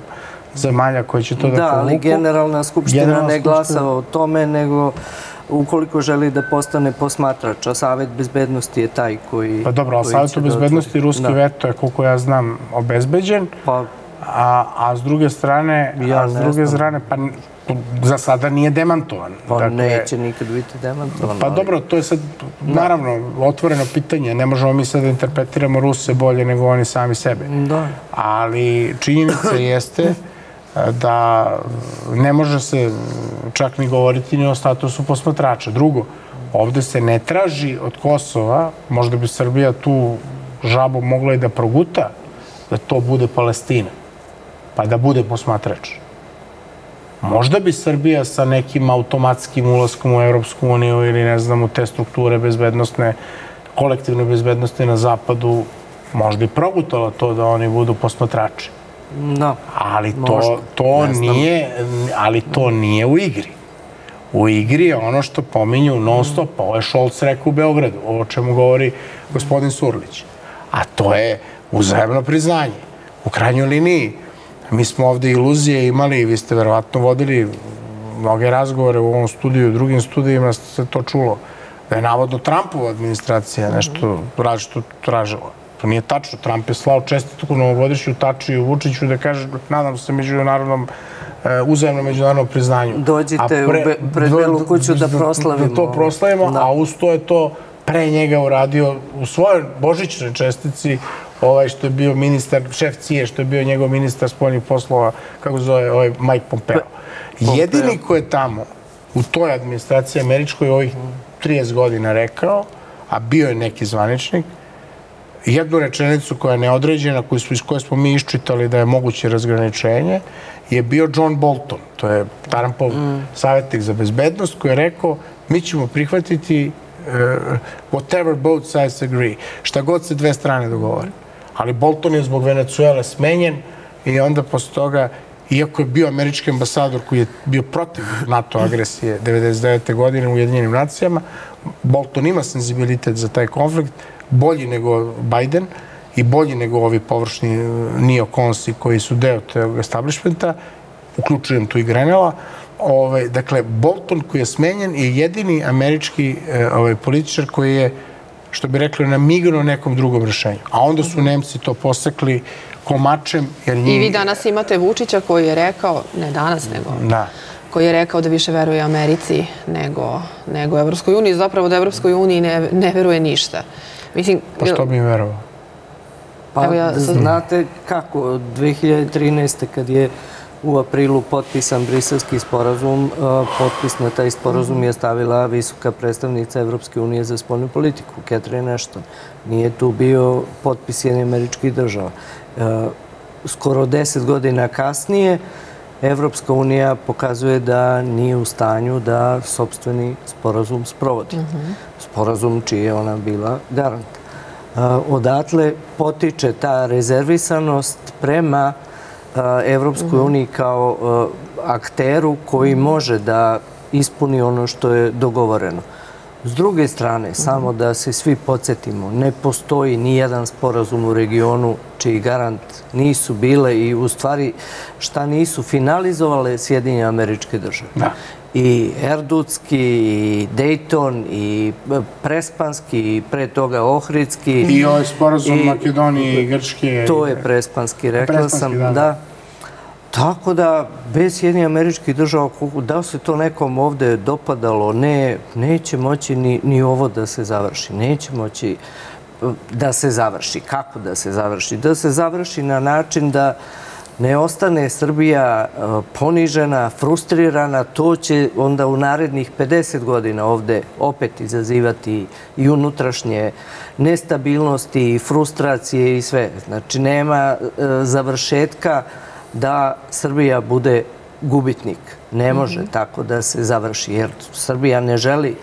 zemalja koje će to da, Da, ali povuku. generalna skupština Generalna ne glasa skupština- o tome, nego ukoliko želi da postane posmatrač, a Savet bezbednosti je taj koji... Pa dobro, ali će da bezbednosti ruski Da. veto je, koliko ja znam, obezbeđen. Pa, A, a s druge strane, Ja a s druge strane, pa za sada nije demantovan. pa neće nikad biti demantovan. Pa ali- dobro, to je sad, naravno, otvoreno pitanje. Ne možemo mi sad da interpretiramo Ruse bolje nego oni sami sebe. Da. Ali činjenica <coughs> jeste da ne može se čak ni govoriti ni o statusu posmatrača. Drugo, ovde se ne traži od Kosova, možda bi Srbija tu žabu mogla i da proguta, da to bude Palestina, pa da bude posmatrač. Možda bi Srbija sa nekim automatskim ulaskom u Evropsku uniju ili ne znam u te strukture bezbednostne, kolektivne bezbednosti na zapadu možda i progutala to da oni budu posmatrači. Da. Ali to, Možda. to nije, ali to nije u igri. U igri je ono što pominju non stop, ovo je Šolc rekao u Beogradu, ovo o čemu govori gospodin Surlić. A to je uzajemno priznanje. U krajnjoj liniji, mi smo ovde iluzije imali, vi ste verovatno vodili mnoge razgovore u ovom studiju u drugim studijima se to čulo, da je navodno Trumpova administracija nešto različito tražila. To nije tačno. Trump je slao čestitku novogodišnju Tačiju Vučiću da kaže, nadam se, međunarodnom e, uzajemnom međunarodnom priznanju. Dođite A u Be- pred Belu kuću da proslavimo. Da to proslavimo, Da. a uz to je to pre njega uradio u svojoj božićnoj čestici ovaj što je bio ministar, šef Cije, što je bio njegov ministar spoljnih poslova, kako zove, ovaj Mike Pompeo. Jedini ko je tamo u toj administraciji američkoj ovih 30 godina rekao, a bio je neki zvaničnik, jednu rečenicu koja je neodređena, koju smo, iz koje smo mi iščitali da je moguće razgraničenje, je bio John Bolton, to je Trumpov savjetnik za bezbednost, koji je rekao mi ćemo prihvatiti uh, whatever both sides agree, šta god se dve strane dogovore. Ali Bolton je zbog Venecuele smenjen i onda posle toga iako je bio američki ambasador koji je bio protiv NATO agresije 99. godine u Ujedinjenim nacijama, Bolton ima senzibilitet za taj konflikt, bolji nego Biden i bolji nego ovi površni eh, neokonsi koji su deo tog establishmenta, uključujem tu i Grenela. Ove, dakle, Bolton koji je smenjen je jedini američki e, ovaj, političar koji je, što bi rekli, namignuo nekom drugom rešenju. A onda su Nemci to posekli komačem, jer I njih... vi danas imate Vučića koji je rekao, ne danas, nego Da. koji je rekao da više veruje Americi nego, nego Evropskoj uniji. Zapravo da Evropskoj uniji ne, ne veruje ništa. Mislim, Pa što bi im verovao? Pa Evo ja sad- znate kako, od 2013. kad je u aprilu potpisan briselski sporazum, potpis na taj sporazum je stavila visoka predstavnica Evropske unije za spoljnu politiku, Catherine Ashton. Nije tu bio potpis jedne američkih država. Uh, Skoro deset godina kasnije, Evropska unija pokazuje da nije u stanju da sobstveni sporazum sprovodi. Sporazum čiji je ona bila garant. Uh, odatle potiče ta rezervisanost prema uh, Evropskoj uniji kao akteru koji može da ispuni ono što je dogovoreno. S druge strane, samo da se svi podsjetimo, ne postoji ni jedan sporazum u regionu čiji garant nisu bile i u stvari šta nisu finalizovale Sjedinje američke države. Da. I Erdutski, i Dayton, i Prespanski, i pre toga Ohridski. I ovaj sporazum Makedonije i Grčke. To je Prespanski, rekla Prespanski, sam, da, da. Tako da, bez Sjedinjenih američkih država, da se to nekom ovde dopadalo, ne, neće moći ni, ni ovo da se završi. Neće moći da se završi. Kako da se završi? Da se završi na način da ne ostane Srbija e, ponižena, frustrirana, to će onda u narednih 50 godina ovde opet izazivati i unutrašnje nestabilnosti i frustracije i sve. Znači, nema e, završetka da Srbija bude gubitnik. Ne može tako da se završi, jer Srbija ne želi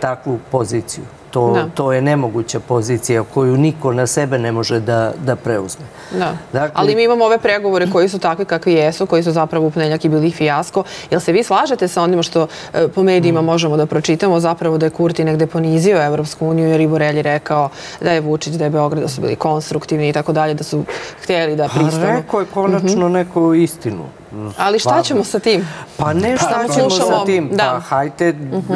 takvu poziciju. To, Da. to je nemoguća pozicija koju niko na sebe ne može da, da preuzme. Da. Dakle- Ali mi imamo ove pregovore koji su takvi kakvi jesu, koji su zapravo u i bili fijasko. Jel se vi slažete sa onima što e, po Mm. medijima možemo da pročitamo, zapravo da je Kurti negde ponizio Evropsku uniju, jer i Borelj je rekao da je Vučić, da je Beograd, da su bili konstruktivni i tako dalje, da su htjeli da Pa pristanu. rekao je konačno neku istinu. Ali šta ćemo sa tim? Pa ne šta Samo ćemo slušamo, sa tim. da. Pa hajte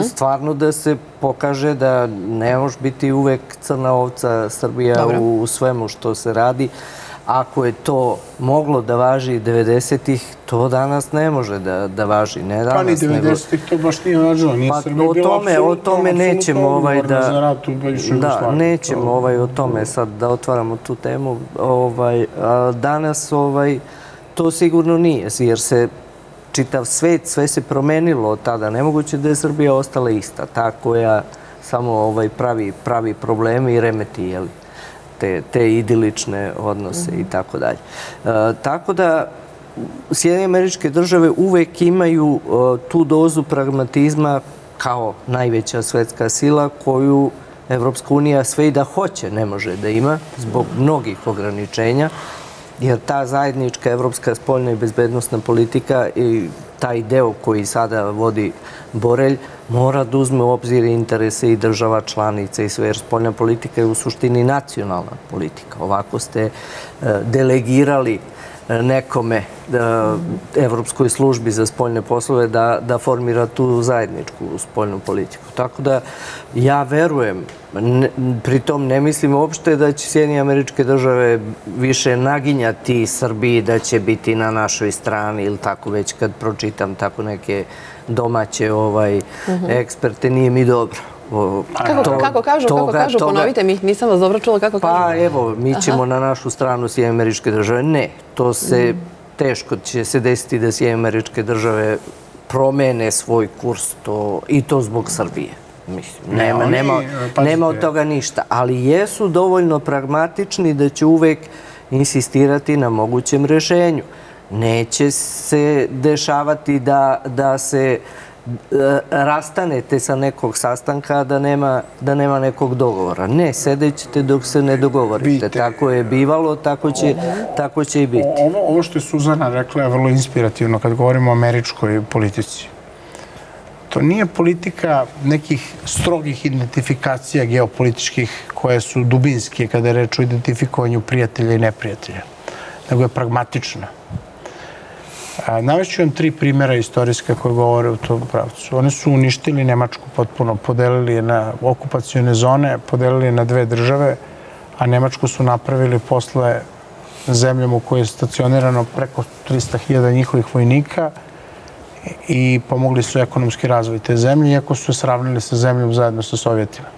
stvarno da se pokaže da ne može biti uvek crna ovca Srbija Dobro. u svemu što se radi. Ako je to moglo da važi 90-ih, to danas ne može da, da važi. Ne Pa ni danas, nego... 90-ih to baš nije važno. Nije Pa Srbija o tome, o tome nećemo ovaj da... Za rat u bivšoj Da, nećemo ovaj o tome sad da otvaramo tu temu. Ovaj, a danas ovaj, to sigurno nije, jer se čitav svet, sve se promenilo od tada. Nemoguće da je Srbija ostala ista, ta koja samo ovaj, pravi, pravi probleme i remeti, jeli? te, te idilične odnose i tako dalje. E, tako da Sjedinje američke države uvek imaju e, tu dozu pragmatizma kao najveća svetska sila koju Evropska unija sve i da hoće ne može da ima zbog mnogih ograničenja jer ta zajednička evropska spoljna i bezbednostna politika i taj deo koji sada vodi Borelj mora da uzme u obzir interese i država članica i sve, jer spoljna politika je u suštini nacionalna politika. Ovako ste e, delegirali nekome, e, Evropskoj službi za spoljne poslove, da, da formira tu zajedničku spoljnu politiku. Tako da ja verujem, ne, pritom ne mislim uopšte da će Sjedinje američke države više naginjati Srbiji da će biti na našoj strani ili tako već kad pročitam tako neke domaće ovaj, eksperte, nije mi dobro. Kako, to- kako kažu, kako kažu, toga- ponovite mi, nisam vas dobro čula kako kažu. pa evo, mi ćemo na našu stranu Sjedinje američke države. Ne, to se teško će se desiti da Sjedinje američke države promene svoj kurs to, i to zbog Srbije. Mislim, Ne, nema, oni, nema, pazite. nema od toga ništa. Ali jesu dovoljno pragmatični da će uvek insistirati na mogućem rešenju. Neće se dešavati da, da se e, rastanete sa nekog sastanka da nema, da nema nekog dogovora. Ne, sedećete dok se ne dogovorite. Tako je bivalo, tako će, tako će i biti. Ovo što je Suzana rekla je vrlo inspirativno kad govorimo o američkoj politici. To nije politika nekih strogih identifikacija geopolitičkih koje su dubinske kada je reč o identifikovanju prijatelja i neprijatelja, nego je pragmatična. Navešću vam tri primjera istorijska koje govore u tom pravcu. Oni su uništili Nemačku potpuno, podelili je na okupacione zone, podelili je na dve države, a Nemačku su napravili posle zemljom u kojoj je stacionirano preko 300.000 njihovih vojnika i pomogli su ekonomski razvoj te zemlje, iako su je sravnili sa zemljom zajedno sa Sovjetima.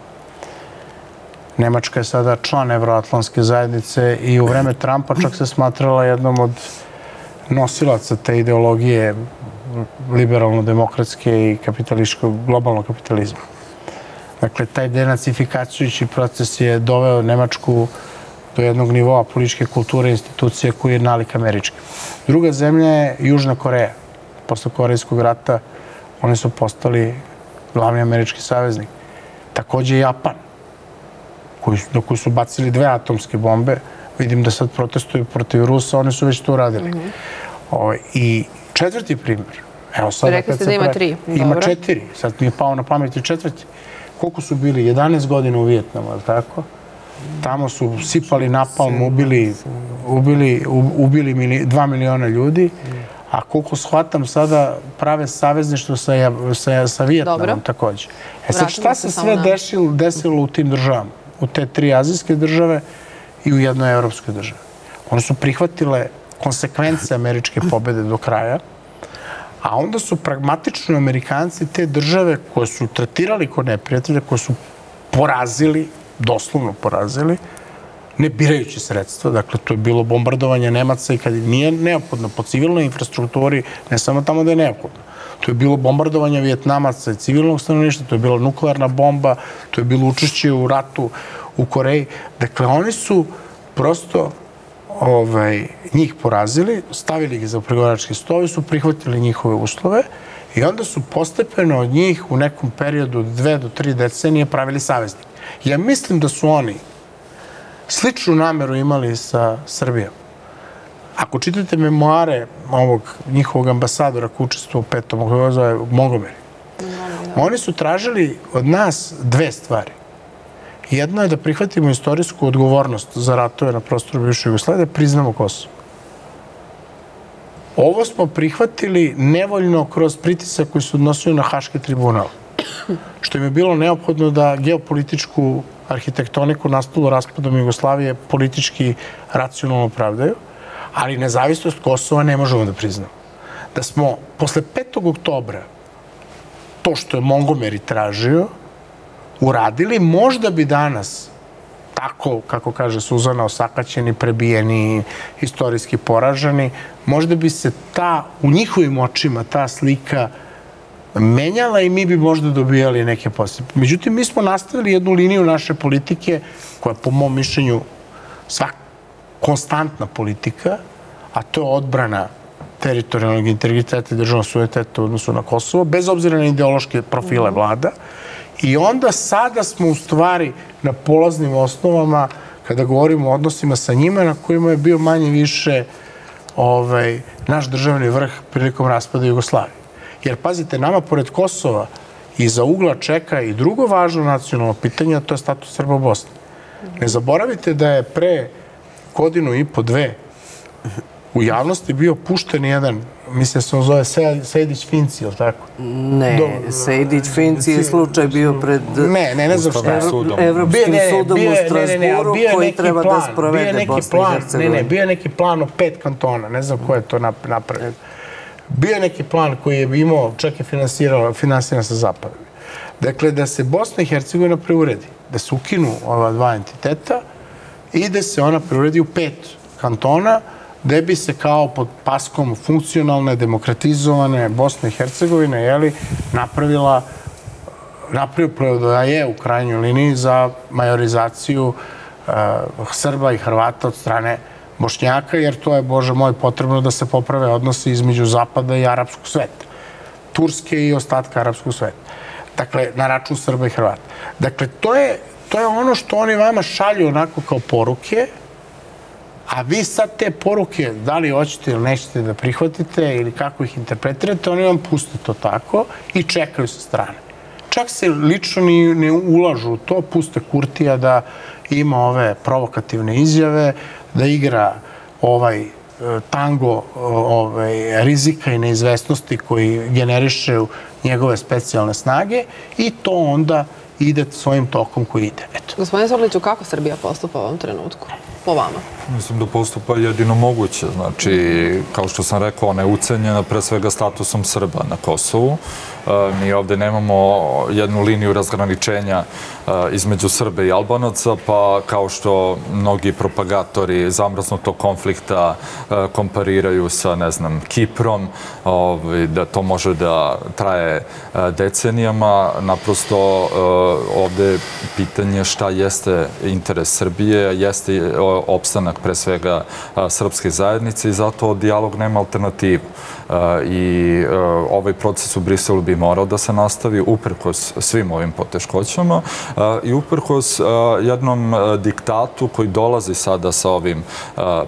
Nemačka je sada član Evroatlantske zajednice i u vreme Trumpa čak se smatrala jednom od nosilaca te ideologije liberalno-demokratske i kapitalističkog, globalnog kapitalizma. Dakle, taj denacifikacujući proces je doveo Nemačku do jednog nivoa političke kulture institucije koji je nalik američki. Druga zemlja je Južna Koreja. Posle Korejskog rata oni su postali glavni američki saveznik. Takođe Japan, koji na koji su bacili dve atomske bombe. Vidim da sad protestuju protiv Rusa, oni su već to uradili. Ovaj, I četvrti primjer. Evo sada Rekli kad ste da ima tri. Ima Dobro. četiri. Sad mi je pao na pamet i četvrti. Koliko su bili? 11 godina u Vijetnamu, je li tako? Tamo su sipali napalm, ubili, ubili, ubili mili, dva miliona ljudi, a koliko shvatam sada prave savezništvo sa, sa, sa Vijetnamom Dobro. takođe. E sad, Vratimo šta se sve na- desilo, desilo u tim državama? U te tri azijske države i u jednoj evropskoj državi. One su prihvatile konsekvence američke pobede do kraja, a onda su pragmatično Amerikanci te države koje su tretirali kao neprijatelje, koje su porazili doslovno porazili, ne birajući sredstva, dakle to je bilo bombardovanje Nemaca i kad nije neophodno po civilnoj infrastrukturi, ne samo tamo da je neophodno. To je bilo bombardovanje Vjetnamaca i civilnog stanovništva, to je bila nuklearna bomba, to je bilo učešće u ratu u Koreji. Dakle, oni su prosto ovaj, njih porazili, stavili ih za pregovarački stol i su prihvatili njihove uslove i onda su postepeno od njih u nekom periodu dve do tri decenije pravili saveznik. Ja mislim da su oni sličnu nameru imali sa Srbijom. Ako čitate memoare ovog njihovog ambasadora koji učestvo u petom, kako zove Mogomeri, oni su tražili od nas dve stvari. Jedno je da prihvatimo istorijsku odgovornost za ratove na prostoru bivše Jugoslavije, da priznamo Kosovo. Ovo smo prihvatili nevoljno kroz pritisak koji su odnosili na Haški tribunal. Što im je bilo neophodno da geopolitičku arhitektoniku nastalu raspadom Jugoslavije politički racionalno pravdaju, ali nezavisnost Kosova ne možemo da priznamo. Da smo posle 5. oktobra to što je Montgomery tražio, uradili, možda bi danas tako, kako kaže Suzana, osakaćeni, prebijeni, istorijski poraženi, možda bi se ta, u njihovim očima, ta slika menjala i mi bi možda dobijali neke posljede. Međutim, mi smo nastavili jednu liniju naše politike, koja po mom mišljenju svak konstantna politika, a to je odbrana teritorijalnog integriteta i državnog suvereteta u odnosu na Kosovo, bez obzira na ideološke profile vlada. I onda sada smo u stvari na polaznim osnovama, kada govorimo o odnosima sa njima, na kojima je bio manje više ovaj, naš državni vrh prilikom raspada Jugoslavije. Jer, pazite, nama pored Kosova iza ugla čeka i drugo važno nacionalno pitanje, a to je status Srba u Bosni. Ne zaboravite da je pre godinu i po dve u javnosti bio pušten jedan, mislim da se on zove Sejdić Finci, ili tako? Ne, Do, Sejdić Finci je slučaj bio pred ne, ne, ne znam šta. Evropskim ne, sudom bio, u Strasburu, koji treba da plan, da sprovede Bosna i Hercegovina. Ne, ne, bio je neki plan o pet kantona, ne znam ko je to napravio. Bio je neki plan koji je imao, čak je finansiran sa zapadom. Dakle, da se Bosna i Hercegovina preuredi, da se ukinu ova dva entiteta i da se ona preuredi u pet kantona, gde bi se kao pod paskom funkcionalne, demokratizovane Bosne i Hercegovine jeli, napravila napravio da je u krajnjoj liniji za majorizaciju uh, Srba i Hrvata od strane Bošnjaka, jer to je, Bože moj, potrebno da se poprave odnosi između Zapada i Arapskog sveta. Turske i ostatka Arapskog sveta. Dakle, na račun Srba i Hrvata. Dakle, to je, to je ono što oni vama šalju onako kao poruke, a vi sad te poruke, da li hoćete ili nećete da prihvatite ili kako ih interpretirate, oni vam puste to tako i čekaju sa strane. Čak se lično ni, ne ulažu u to, puste Kurtija da ima ove provokativne izjave, da igra ovaj e, tango ovaj, rizika i neizvestnosti koji generiše njegove specijalne snage i to onda ide svojim tokom koji ide. Eto. Gospodine Sorliću, kako Srbija postupa u ovom trenutku? Po vama? Mislim da postupa jedino moguće. Znači, kao što sam rekao, ona je ucenjena pre svega statusom Srba na Kosovu. Mi ovde nemamo jednu liniju razgraničenja između Srbe i Albanaca, pa kao što mnogi propagatori zamrznutog konflikta kompariraju sa, ne znam, Kiprom, ovaj, da to može da traje decenijama, naprosto ovde pitanje šta jeste interes Srbije, jeste opstanak pre svega srpske zajednice i zato dijalog nema alternativu. I ovaj proces u Briselu bi morao da se nastavi uprkos svim ovim poteškoćama i uprkos jednom diktatu koji dolazi sada sa ovim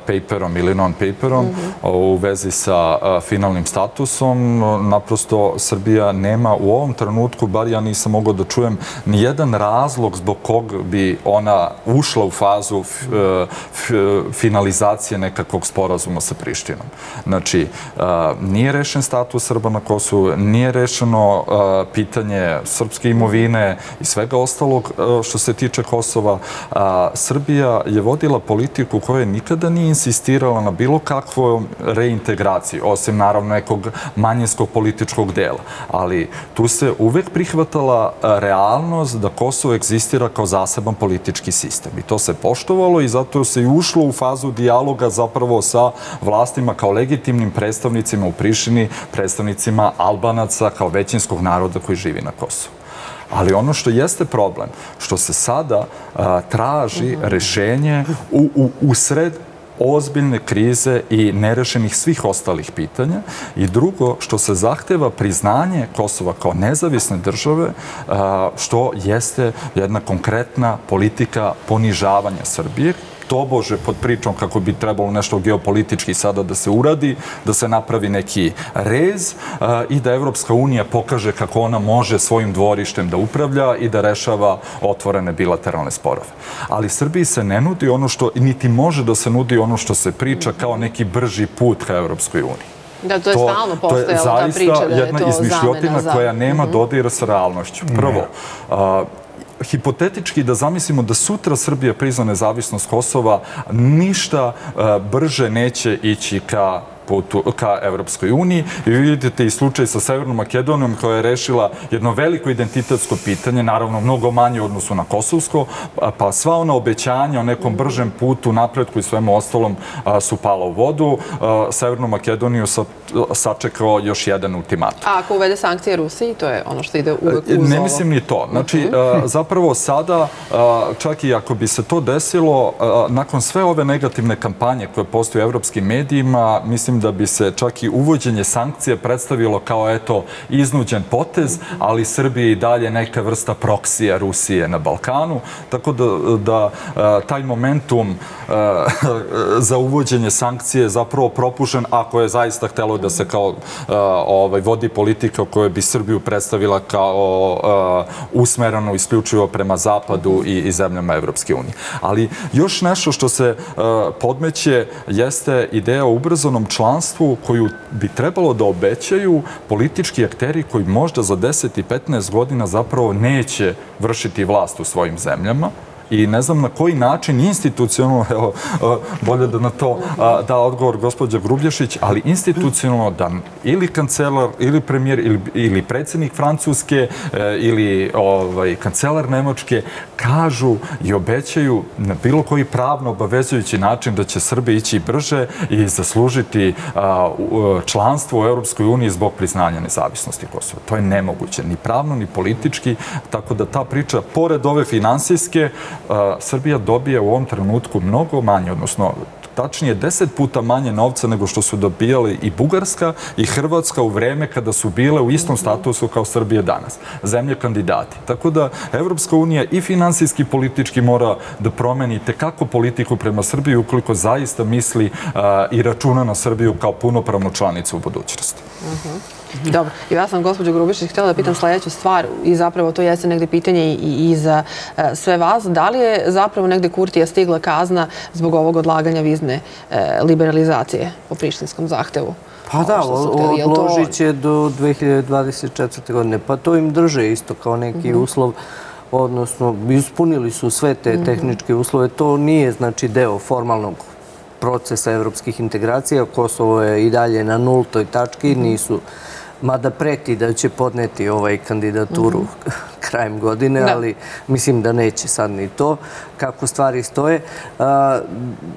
paperom ili non-paperom mhm. u vezi sa finalnim statusom. Naprosto Srbija nema u ovom trenutku, bar ja nisam mogao da čujem, ni jedan razlog zbog kog bi ona ušla u fazu finalizacije nekakvog sporazuma sa Prištinom. Znači, nije rešen status Srba na Kosovu, nije rešeno pitanje srpske imovine i svega ostalog što se tiče Kosova. Srbija je vodila politiku koja nikada nije insistirala na bilo kakvoj reintegraciji, osim naravno nekog manjinskog političkog dela. Ali tu se uvek prihvatala realnost da Kosovo egzistira kao zaseban politički sistem. I to se poštovalo i zato se i ušlo u fazu dijaloga zapravo sa vlastima kao legitimnim predstavnicima u Prišini, predstavnicima Albanaca kao većinskog naroda koji živi na Kosovu. Ali ono što jeste problem, što se sada a, traži rešenje u, u, u sred ozbiljne krize i nerešenih svih ostalih pitanja i drugo što se zahteva priznanje Kosova kao nezavisne države što jeste jedna konkretna politika ponižavanja Srbije tobože pod pričom kako bi trebalo nešto geopolitički sada da se uradi, da se napravi neki rez i da Evropska unija pokaže kako ona može svojim dvorištem da upravlja i da rešava otvorene bilateralne sporove. Ali Srbiji se ne nudi ono što, niti može da se nudi ono što se priča kao neki brži put ka Evropskoj uniji. Da, to je to, stalno postojala ta priča da je to zamena za... To je zaista jedna izmišljotina koja nema mm -hmm. dodira sa realnošću. Prvo, hipotetički da zamislimo da sutra Srbija prizna nezavisnost Kosova, ništa uh, brže neće ići ka putu ka Evropskoj uniji. I vidite i slučaj sa Severnom Makedonijom koja je rešila jedno veliko identitetsko pitanje, naravno mnogo manje u odnosu na Kosovsko, pa sva ona obećanja o nekom bržem putu, napretku i svemu ostalom su pala u vodu. Severnu Makedoniju sačekao još jedan ultimatum. A ako uvede sankcije Rusiji, to je ono što ide uvek uz ovo? Ne mislim ni to. Znači, mhm. zapravo sada, čak i ako bi se to desilo, nakon sve ove negativne kampanje koje postoje u evropskim medijima, mislim mislim da bi se čak i uvođenje sankcije predstavilo kao eto iznuđen potez, ali Srbije i dalje neka vrsta proksija Rusije na Balkanu, tako da, da e, taj momentum e, za uvođenje sankcije zapravo propušen ako je zaista htelo da se kao e, ovaj, vodi politika koja bi Srbiju predstavila kao usmerano isključivo prema Zapadu i, i zemljama Evropske unije. Ali još nešto što se podmeće jeste ideja o ubrzanom članu članstvu koju bi trebalo da obećaju politički akteri koji možda za 10 i 15 godina zapravo neće vršiti vlast u svojim zemljama i ne znam na koji način institucionalno, <laughs> evo, bolje da na to da odgovor gospođa Grublješić, ali institucionalno da ili kancelar, ili premijer, ili, ili predsednik Francuske, e, ili ovaj, kancelar Nemačke kažu i obećaju na bilo koji pravno obavezujući način da će Srbije ići brže i zaslužiti članstvo u Europskoj uniji zbog priznanja nezavisnosti Kosova. To je nemoguće, ni pravno, ni politički, tako da ta priča, pored ove finansijske, Srbija dobije u ovom trenutku mnogo manje, odnosno tačnije deset puta manje novca nego što su dobijali i Bugarska i Hrvatska u vreme kada su bile u istom statusu kao Srbije danas. Zemlje kandidati. Tako da Evropska unija i finansijski i politički mora da promeni tekako politiku prema Srbiji ukoliko zaista misli i računa na Srbiju kao punopravnu članicu u budućnosti. Mhm. Dobro. I ja sam, gospođo Grubišić, htjela da pitam sljedeću stvar i zapravo to jeste negde pitanje i, i za e, sve vas. Da li je zapravo negde Kurtija stigla kazna zbog ovog odlaganja vizne e, liberalizacije po prištinskom zahtevu? Pa da, odložit će do 2024. godine. Pa to im drže isto kao neki mhm. uslov odnosno ispunili su sve te mhm. tehničke uslove. To nije znači deo formalnog procesa evropskih integracija. Kosovo je i dalje na nultoj tački, mhm. nisu mada preti da će podneti ovaj kandidaturu mhm. <laughs> krajem godine, ali mislim da neće sad ni to, kako stvari stoje.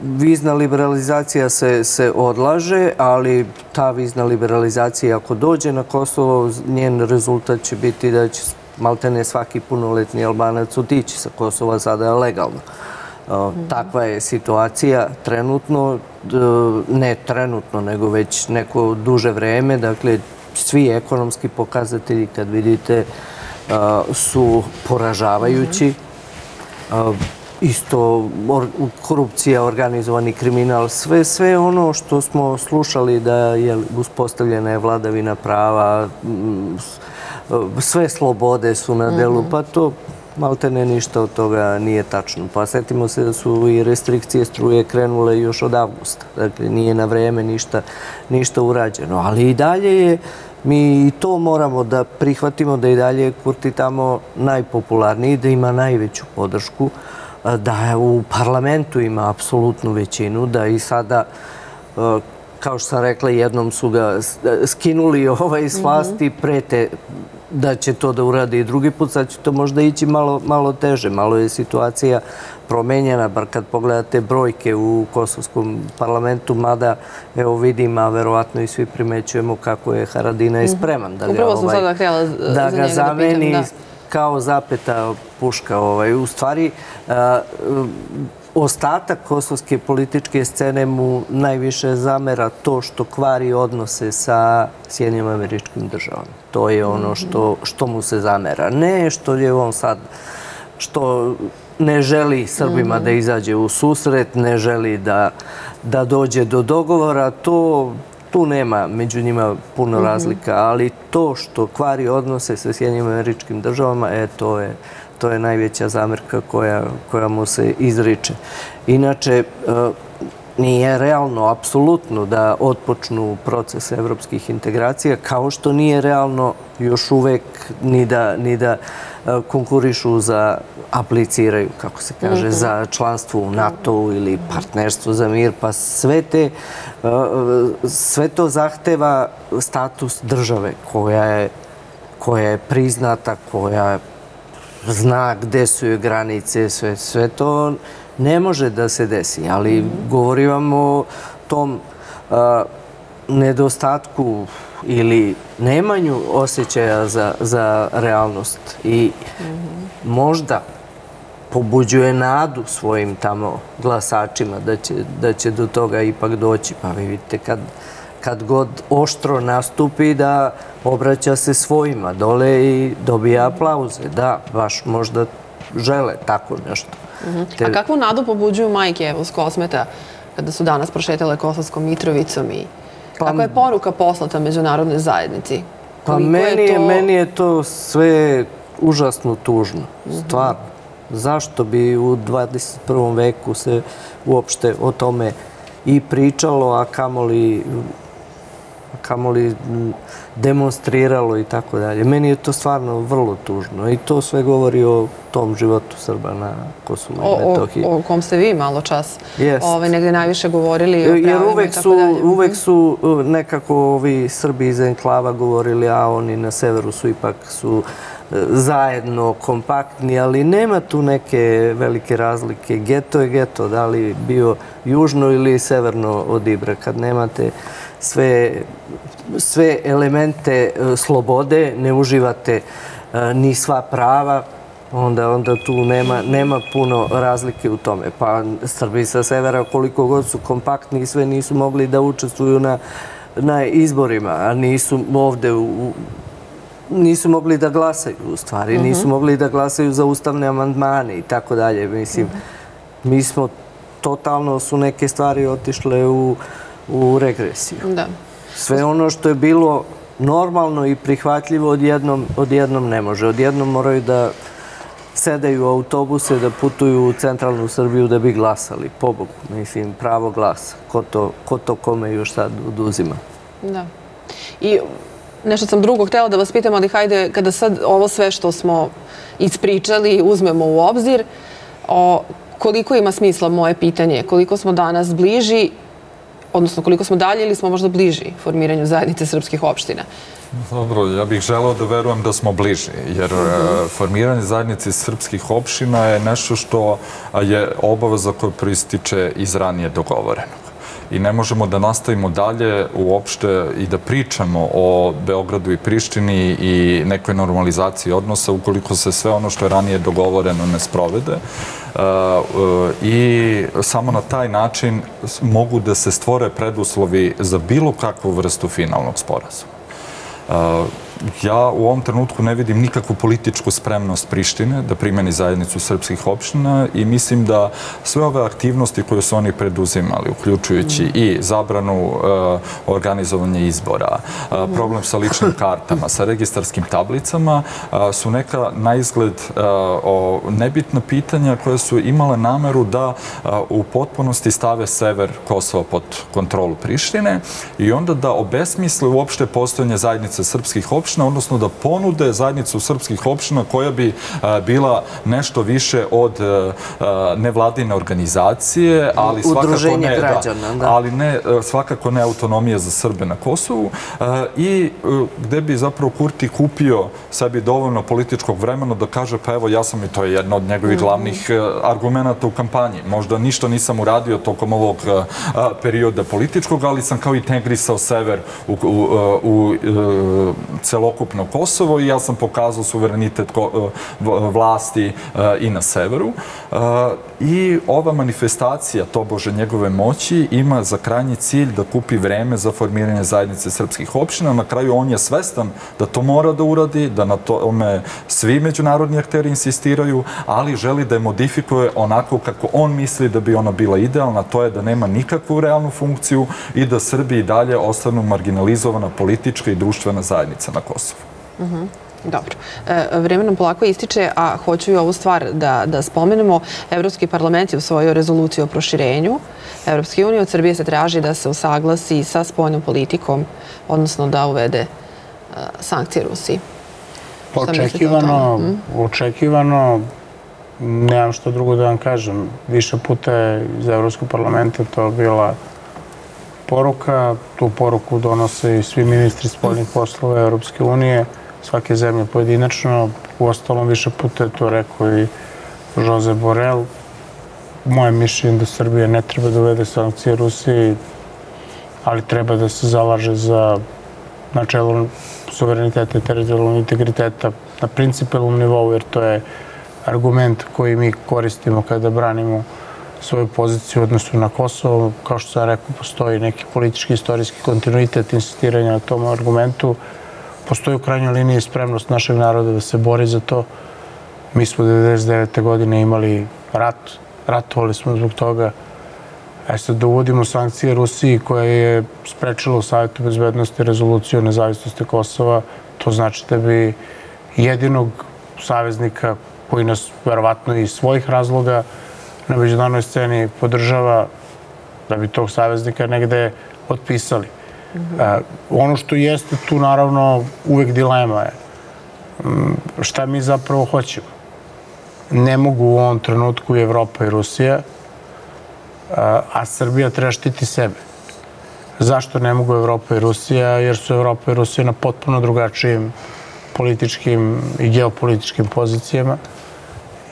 Vizna liberalizacija se odlaže, ali ta vizna liberalizacija ako dođe na Kosovo, njen rezultat će biti da će maltene svaki punoletni albanac otići sa Kosova, sada je legalno. Takva je situacija trenutno, ne trenutno, nego već neko duže vreme. Dakle, svi ekonomski pokazatelji, kad vidite, su poražavajući. Isto korupcija, organizovani kriminal, sve sve ono što smo slušali da je uspostavljena je vladavina prava, sve slobode su na delu, mhm. pa to maltene ništa od toga nije tačno. Pa setimo se da su i restrikcije struje krenule još od avgusta. Dakle, nije na vreme ništa, ništa urađeno. Ali i dalje je, mi i to moramo da prihvatimo da i dalje je Kurti tamo najpopularniji, da ima najveću podršku, da u parlamentu ima apsolutnu većinu, da i sada kao što sam rekla, jednom su ga skinuli <laughs> ovaj s vlasti, prete da će to da uradi i drugi put, sad će to možda ići malo, malo teže. Malo je situacija promenjena, bar kad pogledate brojke u Kosovskom parlamentu, mada evo vidim, a verovatno i svi primećujemo kako je Haradina i mhm. da ga, ovaj, da ga zameni kao zapeta puška. Ovaj. U stvari, ostatak kosovske političke scene mu najviše zamera to što kvari odnose sa Sjednjim američkim državama. To je ono što, što mu se zamera. Ne što je on sad, što ne želi Srbima mm -hmm. da izađe u susret, ne želi da, da dođe do dogovora, to tu nema među njima puno mm -hmm. razlika, ali to što kvari odnose sa Sjednjim američkim državama, e, to je, to je najveća zamerka koja, koja mu se izriče. Inače, e, nije realno, apsolutno, da otpočnu proces evropskih integracija, kao što nije realno još uvek ni da, ni da e, konkurišu za, apliciraju, kako se kaže, mhm. za članstvo u NATO ili partnerstvo za mir, pa sve te, e, sve to zahteva status države koja je koja je priznata, koja zna gde su joj granice, sve, sve to ne može da se desi, ali mm govorim o tom nedostatku ili nemanju osjećaja za, za realnost i možda pobuđuje nadu svojim tamo glasačima da će, da će do toga ipak doći. Pa vi vidite kad, kad god oštro nastupi da obraća se svojima dole i dobija aplauze. Da, baš možda žele tako nešto. Mhm. A kakvu nadu pobuđuju majke evo s Kosmeta kada su danas prošetale Kosovskom Mitrovicom i pa, kakva je poruka poslata međunarodnoj zajednici? Pa meni je, meni je to sve užasno tužno, mhm. stvarno. Zašto bi u 21. veku se uopšte o tome i pričalo, a kamoli kamoli demonstriralo i tako dalje. Meni je to stvarno vrlo tužno i to sve govori o tom životu Srba na Kosovu i Metohiji. O, o kom ste vi malo čas yes. ovaj, negde najviše govorili o Jer uvek su, uvek su uh, nekako ovi Srbi iz enklava govorili, a oni na severu su ipak su uh, zajedno, kompaktni, ali nema tu neke velike razlike. Geto je geto, da li bio južno ili severno od Ibra. Kad nemate sve, sve elemente e, slobode, ne uživate e, ni sva prava, onda, onda tu nema, nema puno razlike u tome. Pa Srbi sa severa, koliko god su kompaktni i sve, nisu mogli da učestvuju na, na izborima, a nisu ovde u, nisu mogli da glasaju u stvari, mhm. nisu mogli da glasaju za ustavne amandmane i tako dalje. Mislim, mi smo totalno su neke stvari otišle u u regresiju. Da. Sve ono što je bilo normalno i prihvatljivo odjednom, odjednom ne može. Odjednom moraju da sedaju u autobuse, da putuju u centralnu Srbiju da bi glasali. Pobogu, mislim, pravo glasa. Ko to, ko to kome još sad oduzima? Da. I nešto sam drugo htjela da vas pitam, ali hajde, kada sad ovo sve što smo ispričali uzmemo u obzir, o, koliko ima smisla moje pitanje, koliko smo danas bliži odnosno koliko smo dalje ili smo možda bliži formiranju zajednice srpskih opština? Dobro, ja bih želeo da verujem da smo bliži, jer e, formiranje zajednice srpskih opština je nešto što je obaveza koja prističe iz ranije dogovorenog i ne možemo da nastavimo dalje uopšte i da pričamo o Beogradu i Prištini i nekoj normalizaciji odnosa ukoliko se sve ono što je ranije dogovoreno ne sprovede. E, I samo na taj način mogu da se stvore preduslovi za bilo kakvu vrstu finalnog sporazuma. Ja u ovom trenutku ne vidim nikakvu političku spremnost Prištine da primeni zajednicu srpskih opština i mislim da sve ove aktivnosti koje su oni preduzimali, uključujući i zabranu uh, organizovanja izbora, uh, problem sa ličnim kartama, sa registarskim tablicama, uh, su neka na izgled nebitna pitanja koje su imale nameru da u potpunosti stave sever Kosova pod kontrolu Prištine i onda da obesmisle uopšte postojanje zajednice srpskih opština, odnosno da ponude zajednicu srpskih opština koja bi bila nešto više od nevladine organizacije, ali svakako ne, građana, da. ali ne, svakako ne autonomije za Srbe na Kosovu i gde bi zapravo Kurti kupio sebi dovoljno političkog vremena da kaže pa evo ja sam i to je jedna od njegovih mhm. glavnih argumenta u kampanji. Možda ništa nisam uradio tokom ovog perioda političkog, ali sam kao integrisao sever u, u, u, u celokupno Kosovo i ja sam pokazao suverenitet vlasti i na severu. I ova manifestacija, to bože njegove moći, ima za krajnji cilj da kupi vreme za formiranje zajednice srpskih opština. Na kraju on je svestan da to mora da uradi, da na tome svi međunarodni akteri insistiraju, ali želi da je modifikuje onako kako on misli da bi ona bila idealna, to je da nema nikakvu realnu funkciju i da Srbiji dalje ostanu marginalizovana politička i društvena zajednica na Kosovu. Mhm. Dobro. E, vreme nam polako ističe, a hoću i ovu stvar da, da spomenemo. Evropski parlament je u svojoj rezoluciji o proširenju Evropske unije. Od Srbije se traži da se usaglasi sa spoljnom politikom, odnosno da uvede e, sankcije Rusiji. Očekivano, mhm. očekivano, nemam što drugo da vam kažem. Više puta je iz Evropskog parlamenta to bila poruka. Tu poruku donose i svi ministri spoljnih poslova Evropske unije, svake zemlje pojedinačno. U ostalom više puta je to rekao i Jose Borel. Moje mišljenje da Srbija ne treba da uvede sankcije Rusiji, ali treba da se zalaže za načelo suvereniteta i teritorijalnog integriteta na principalnom nivou, jer to je argument koji mi koristimo kada branimo svoju poziciju u odnosu na Kosovo. Kao što sam rekao, postoji neki politički istorijski kontinuitet insistiranja na tom argumentu. Postoji u krajnjoj liniji spremnost našeg naroda da se bori za to. Mi smo 1999. godine imali rat, ratovali smo zbog toga. E sad da uvodimo sankcije Rusiji koja je sprečila u Savjetu bezbednosti rezoluciju o nezavisnosti Kosova, to znači da bi jedinog saveznika koji nas verovatno iz svojih razloga na međunarodnoj sceni podržava da bi tog saveznika negde otpisali. Mm ono što jeste tu naravno uvek dilema je šta mi zapravo hoćemo. Ne mogu u ovom trenutku i Evropa i Rusija, a Srbija treba štiti sebe. Zašto ne mogu Evropa i Rusija? Jer su Evropa i Rusija na potpuno drugačijim političkim i geopolitičkim pozicijama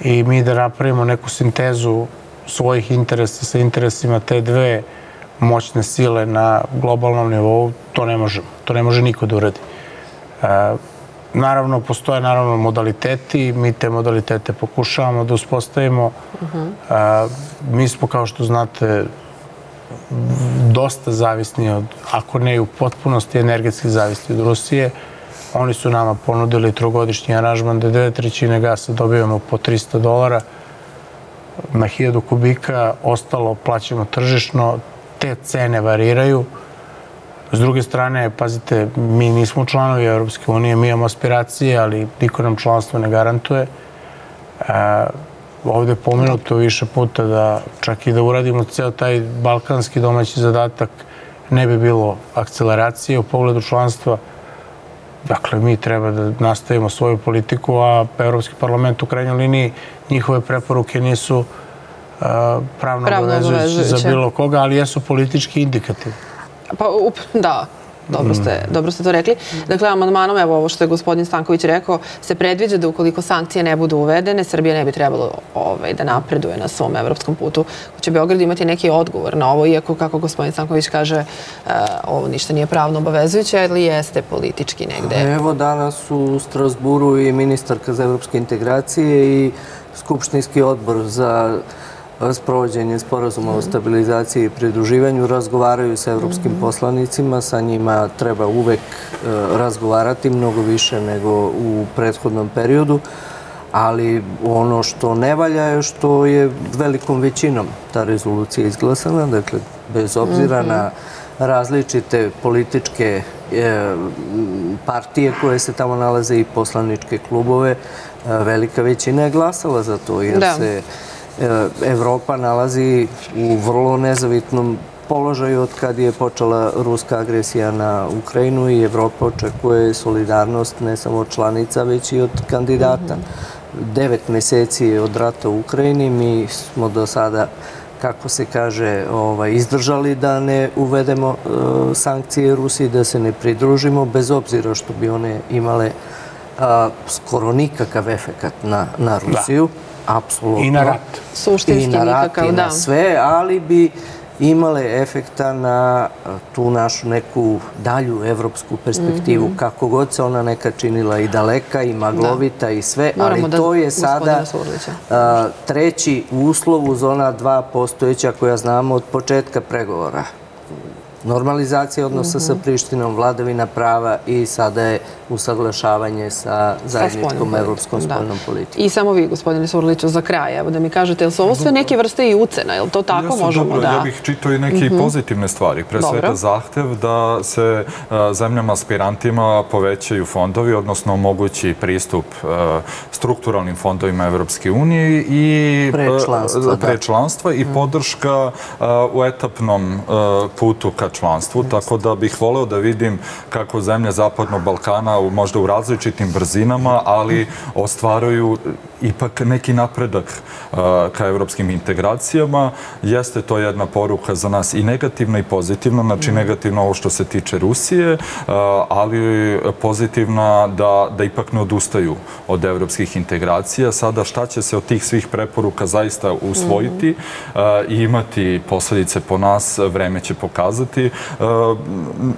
i mi da napravimo neku sintezu svojih interesa sa interesima te dve moćne sile na globalnom nivou, to ne možemo. To ne može niko da uradi. E, naravno, postoje naravno modaliteti, mi te modalitete pokušavamo da uspostavimo. E, mi smo, kao što znate, dosta zavisni od, ako ne u potpunosti energetski zavisni od Rusije. Oni su nama ponudili trogodišnji aranžman da dve trećine gasa dobijamo po 300 dolara na 1000 kubika, ostalo plaćamo tržišno, te cene variraju. S druge strane, pazite, mi nismo članovi Europske unije, mi imamo aspiracije, ali niko nam članstvo ne garantuje. E, ovde je pomenuto više puta da čak i da uradimo ceo taj balkanski domaći zadatak, ne bi bilo akceleracije u pogledu članstva. Dakle, mi treba da nastavimo svoju politiku, a Evropski parlament u krajnjoj liniji njihove preporuke nisu pravno, pravno obavezujuće za bilo koga, ali jesu politički indikativni. Pa, up, da. Dobro ste, mm. dobro ste to rekli. Dakle, amandmanom, evo ovo što je gospodin Stanković rekao, se predviđa da ukoliko sankcije ne budu uvedene, Srbija ne bi trebalo ovaj, da napreduje na svom evropskom putu. Će Beograd imati neki odgovor na ovo, iako, kako gospodin Stanković kaže, uh, ovo ništa nije pravno obavezujuće, ali jeste politički negde. Evo danas u Strasburu i ministarka za evropske integracije i Skupštinski odbor za sprovođenje sporazuma o stabilizaciji i pridruživanju, razgovaraju sa evropskim poslanicima, sa njima treba uvek razgovarati mnogo više nego u prethodnom periodu, ali ono što ne valja je što je velikom većinom ta rezolucija izglasana, dakle, bez obzira na različite političke e, partije koje se tamo nalaze i poslaničke klubove, e, velika većina je glasala za to, jer se e, Evropa nalazi u vrlo nezavitnom položaju od kad je počela ruska agresija na Ukrajinu i Evropa očekuje solidarnost ne samo od članica, već i od kandidata. Devet meseci od rata u Ukrajini mi smo do sada kako se kaže, ovaj, izdržali da ne uvedemo e, sankcije Rusiji, da se ne pridružimo, bez obzira što bi one imale skoro nikakav efekat na, na Rusiju. Apsolutno. I na rat. Suštinski I na rat, nikakav, i na da. sve, ali bi imale efekta na tu našu neku dalju evropsku perspektivu, kako god se ona neka činila i daleka i maglovita i sve, ali to je sada treći uslov uz ona dva postojeća koja znamo od početka pregovora normalizacija odnosa sa Prištinom, vladavina prava i sada je usaglašavanje sa zajedničkom evropskom spoljnom politikom. I samo vi, gospodine Surliću, za kraj, evo da mi kažete, je li su ovo sve neke vrste i ucena? Je li to tako možemo da... Ja bih čitao i neke pozitivne stvari. Pre svega zahtev da se zemljama aspirantima povećaju fondovi, odnosno omogući pristup strukturalnim fondovima Evropske unije i pre članstva i podrška u etapnom putu ka članstvu, tako da bih voleo da vidim kako zemlje Zapadnog Balkana možda u različitim brzinama, ali ostvaruju ipak neki napredak ka evropskim integracijama. Jeste to jedna poruka za nas i negativna i pozitivna, znači negativno ovo što se tiče Rusije, ali pozitivna da, da ipak ne odustaju od evropskih integracija. Sada šta će se od tih svih preporuka zaista usvojiti i imati posledice po nas, vreme će pokazati.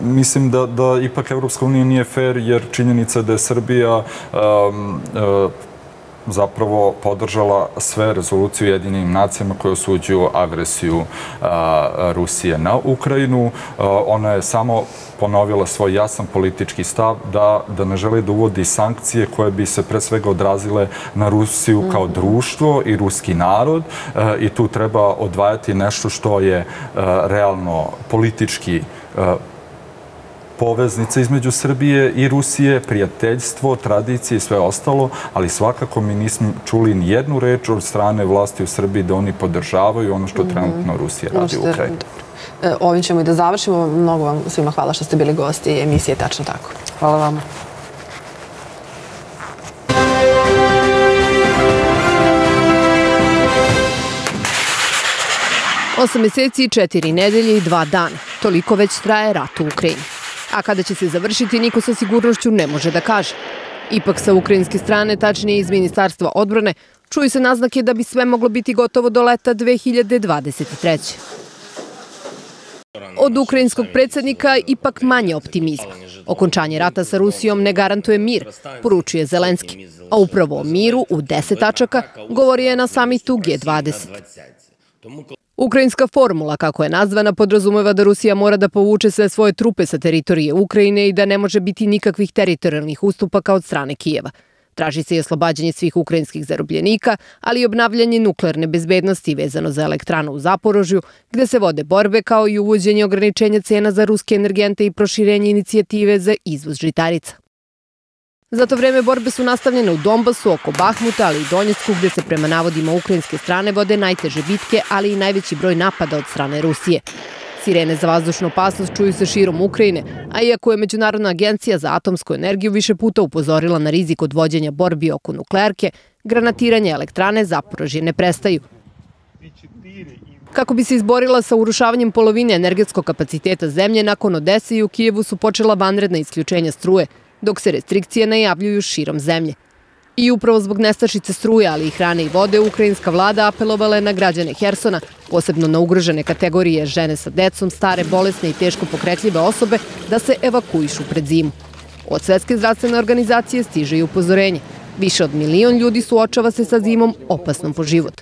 Mislim da, da ipak Evropska unija nije fair jer činjenica da je Srbija zapravo podržala sve rezolucije jedinim nacijama koje osuđuju agresiju Rusije na Ukrajinu. Ona je samo ponovila svoj jasan politički stav da, da ne želi da uvodi sankcije koje bi se pre svega odrazile na Rusiju kao društvo i ruski narod i tu treba odvajati nešto što je realno politički poveznica između Srbije i Rusije, prijateljstvo, tradicije i sve ostalo, ali svakako mi nismo čuli ni jednu reč od strane vlasti u Srbiji da oni podržavaju ono što trenutno Rusija radi u Ukrajini. E, ovim ćemo i da završimo. Mnogo vam svima hvala što ste bili gosti emisije Tačno tako. Hvala vam. Osam meseci, četiri nedelje i dva dana. Toliko već traje rat u Ukrajini a kada će se završiti niko sa sigurnošću ne može da kaže. Ipak sa ukrajinske strane, tačnije iz Ministarstva odbrane, čuju se naznake da bi sve moglo biti gotovo do leta 2023. Od ukrajinskog predsednika ipak manje optimizma. Okončanje rata sa Rusijom ne garantuje mir, poručuje Zelenski. A upravo o miru u 10 tačaka govori je na samitu G20. Ukrajinska formula, kako je nazvana, podrazumeva da Rusija mora da povuče sve svoje trupe sa teritorije Ukrajine i da ne može biti nikakvih teritorijalnih ustupaka od strane Kijeva. Traži se i oslobađanje svih ukrajinskih zarobljenika, ali i obnavljanje nuklearne bezbednosti vezano za elektranu u Zaporožju, gde se vode borbe kao i uvođenje ograničenja cena za ruske energente i proširenje inicijative za izvoz žitarica. Za to vreme borbe su nastavljene u Donbasu, oko Bahmuta, ali i Donjecku, gde se prema navodima ukrajinske strane vode najteže bitke, ali i najveći broj napada od strane Rusije. Sirene za vazdušnu opasnost čuju se širom Ukrajine, a iako je Međunarodna agencija za atomsku energiju više puta upozorila na rizik od vođenja borbi oko nuklearke, granatiranje elektrane Zaporožje ne prestaju. Kako bi se izborila sa urušavanjem polovine energetskog kapaciteta zemlje, nakon Odese i u Kijevu su počela vanredna isključenja struje, dok se restrikcije najavljuju širom zemlje. I upravo zbog nestašice struje, ali i hrane i vode, ukrajinska vlada apelovala je na građane Hersona, posebno na ugrožene kategorije žene sa decom, stare, bolesne i teško pokretljive osobe, da se evakuišu pred zimu. Od Svetske zdravstvene organizacije stiže i upozorenje. Više od milion ljudi suočava se sa zimom opasnom po život.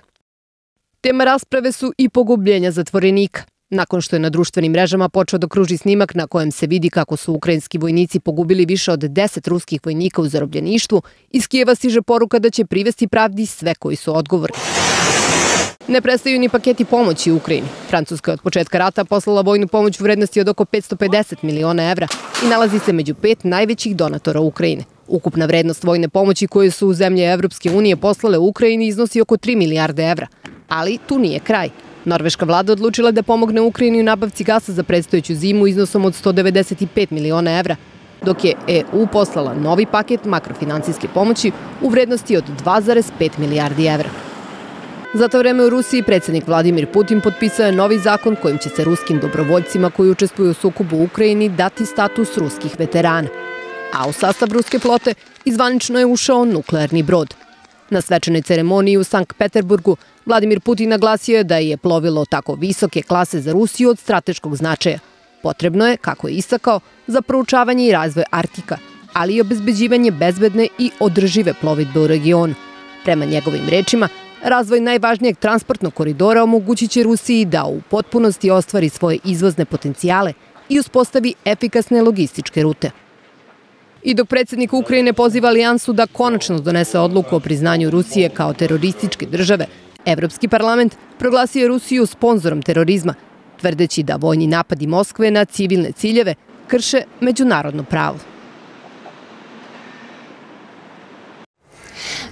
Tema rasprave su i pogubljenja zatvorenika. Nakon što je na društvenim mrežama počeo da kruži snimak na kojem se vidi kako su ukrajinski vojnici pogubili više od 10 ruskih vojnika u zarobljeništvu, iz Kijeva stiže poruka da će privesti pravdi sve koji su odgovorni. Ne prestaju ni paketi pomoći Ukrajini. Francuska je od početka rata poslala vojnu pomoć u vrednosti od oko 550 miliona evra i nalazi se među pet najvećih donatora Ukrajine. Ukupna vrednost vojne pomoći koje su zemlje Evropske unije poslale Ukrajini iznosi oko 3 milijarde evra. Ali tu nije kraj. Norveška vlada odlučila da pomogne Ukrajini u nabavci gasa za predstojeću zimu iznosom od 195 miliona evra, dok je EU poslala novi paket makrofinancijske pomoći u vrednosti od 2,5 milijardi evra. Za to vreme u Rusiji predsednik Vladimir Putin potpisao je novi zakon kojim će se ruskim dobrovoljcima koji učestvuju u sukobu u Ukrajini dati status ruskih veterana. A u sastav ruske flote izvanično je ušao nuklearni brod. Na svečanoj ceremoniji u Sankt Peterburgu Vladimir Putin naglasio je da je plovilo tako visoke klase za Rusiju od strateškog značaja. Potrebno je, kako je istakao, za proučavanje i razvoj Artika, ali i obezbeđivanje bezbedne i održive plovidbe u regionu. Prema njegovim rečima, Razvoj najvažnijeg transportnog koridora omogućit će Rusiji da u potpunosti ostvari svoje izvozne potencijale i uspostavi efikasne logističke rute. I dok predsjednik Ukrajine poziva alijansu da konačno donese odluku o priznanju Rusije kao terorističke države, Evropski parlament proglasio je Rusiju sponzorom terorizma, tvrdeći da vojni napadi Moskve na civilne ciljeve krše međunarodno pravo.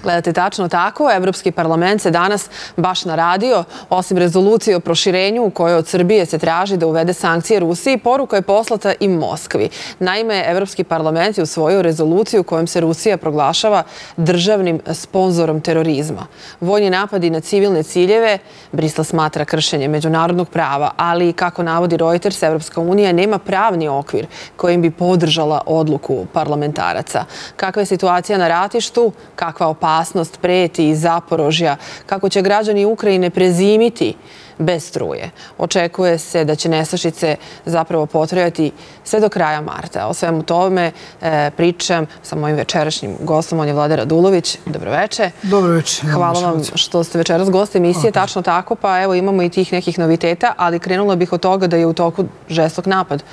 Gledate tačno tako, Evropski parlament se danas baš naradio, osim rezolucije o proširenju u kojoj od Srbije se traži da uvede sankcije Rusiji, poruka je poslata i Moskvi. Naime, Evropski parlament je usvojio rezoluciju kojom se Rusija proglašava državnim sponzorom terorizma. Vojni napadi na civilne ciljeve Brisla smatra kršenje međunarodnog prava, ali kako navodi Reuters, Evropska unija nema pravni okvir kojim bi podržala odluku parlamentaraca. Kakva je situacija na ratištu, kakva opasnost opasnost preti iz Zaporožja, kako će građani Ukrajine prezimiti bez struje. Očekuje se da će nestašice zapravo potrajati sve do kraja marta. O svemu tome e, pričam sa mojim večerašnjim gostom, on je Vlada Radulović. Dobroveče. Dobroveče. Hvala vam što ste večeras gost emisije. Tačno tako, pa evo imamo i tih nekih noviteta, ali krenula bih od toga da je u toku žestok napad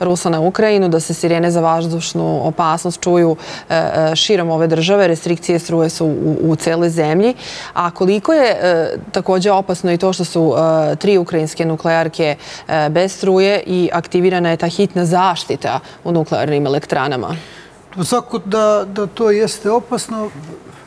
Rusa na Ukrajinu, da se sirene za vazdušnu opasnost čuju e, e, širom ove države. Restrikcije struje su u, u celoj zemlji. A koliko je takođe opasno i to što su tri ukrajinske nuklearke bez struje i aktivirana je ta hitna zaštita zaštita u nuklearnim elektranama? Svako da, da to jeste opasno,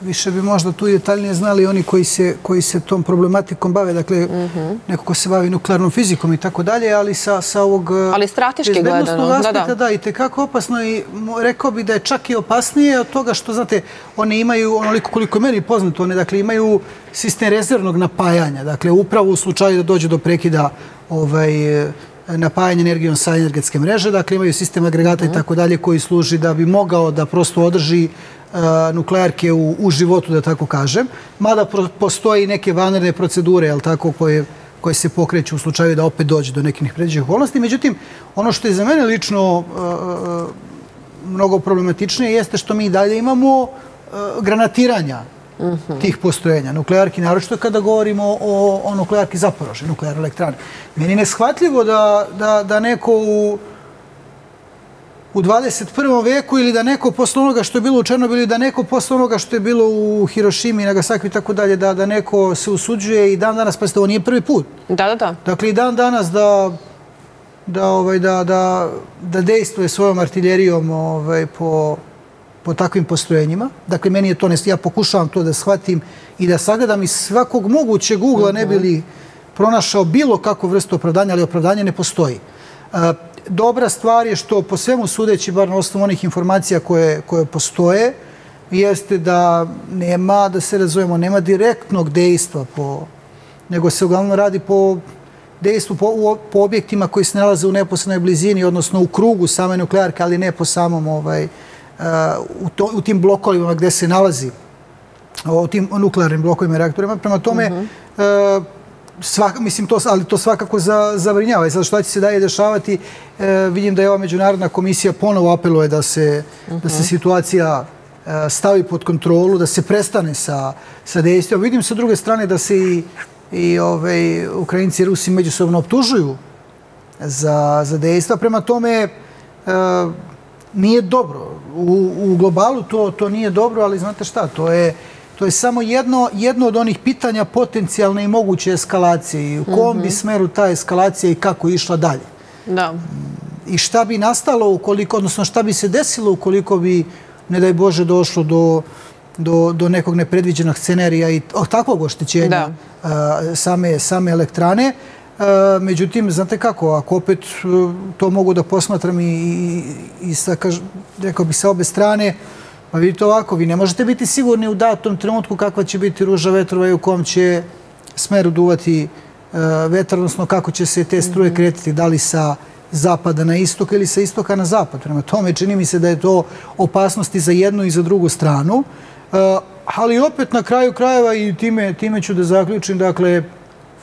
više bi možda tu detaljnije znali oni koji se, koji se tom problematikom bave. Dakle, mm -hmm. neko ko se bavi nuklearnom fizikom i tako dalje, ali sa, sa ovog... Ali strateški gledano. Aspekta, da, da. i tekako opasno i rekao bi da je čak i opasnije od toga što, znate, one imaju, onoliko koliko meni poznato, one dakle imaju sistem rezervnog napajanja. Dakle, upravo u slučaju da dođe do prekida ovaj, napajanje energijom sa energetske mreže, dakle imaju sistem agregata i tako dalje koji služi da bi mogao da prosto održi nuklearke u, u životu, da tako kažem. Mada pro, postoji neke vanredne procedure, jel tako, koje, koje se pokreću u slučaju da opet dođe do nekih nepređenih okolnosti. Međutim, ono što je za mene lično uh, uh, mnogo problematičnije jeste što mi dalje imamo uh, granatiranja tih postrojenja. Nuklearki, naročito kada govorimo o, o nuklearki Zaporože, nuklearne elektrane. Meni je neshvatljivo da, da, da neko u, u 21. veku ili da neko posle onoga što je bilo u Černobilu da neko posle onoga što je bilo u Hirošimi, Nagasaki i tako dalje, da, da neko se usuđuje i dan danas, pa ovo nije prvi put. Da, da, da. Dakle, i dan danas da da ovaj da da da dejstvuje svojom artiljerijom ovaj po po takvim postrojenjima. Dakle, meni je to, ne, ja pokušavam to da shvatim i da sagledam iz svakog mogućeg ugla ne bi li pronašao bilo kakvu vrstu opravdanja, ali opravdanje ne postoji. E, dobra stvar je što po svemu sudeći, bar na osnovu onih informacija koje, koje postoje, jeste da nema, da se razumemo, nema direktnog dejstva po, nego se uglavnom radi po dejstvu po, po objektima koji se nalaze u neposrednoj blizini, odnosno u krugu same nuklearke, ali ne po samom ovaj, u, to, u tim blokovima gde se nalazi o tim nuklearnim blokovima i reaktorima. Prema tome, uh -huh. Svak, mislim, to, ali to svakako za, zabrinjava. I sad šta će se dalje dešavati, e, vidim da je ova međunarodna komisija ponovo apeluje da se, uh -huh. da se situacija stavi pod kontrolu, da se prestane sa, sa dejstvima. Vidim sa druge strane da se i i ovaj, Ukrajinci i Rusi međusobno optužuju za, za dejstva. Prema tome, e, nije dobro. U, u globalu to, to nije dobro, ali znate šta, to je, to je samo jedno, jedno od onih pitanja potencijalne i moguće eskalacije. I u kom bi smeru ta eskalacija i kako išla dalje. Da. I šta bi nastalo ukoliko, odnosno šta bi se desilo ukoliko bi, ne daj Bože, došlo do, do, do nekog nepredviđenog scenarija i oh, takvog oštećenja Da. a, same, same elektrane. A, međutim, znate kako, ako opet a, to mogu da posmatram i, i, i sa, kaž, rekao bih, sa obe strane, pa vidite ovako, vi ne možete biti sigurni u datom trenutku kakva će biti ruža vetrova i u kom će smeru duvati a, vetar, odnosno kako će se te struje kretati, da li sa zapada na istok ili sa istoka na zapad. Prema tome, čini mi se da je to opasnosti za jednu i za drugu stranu. Uh, ali opet na kraju krajeva i time, time ću da zaključim, dakle,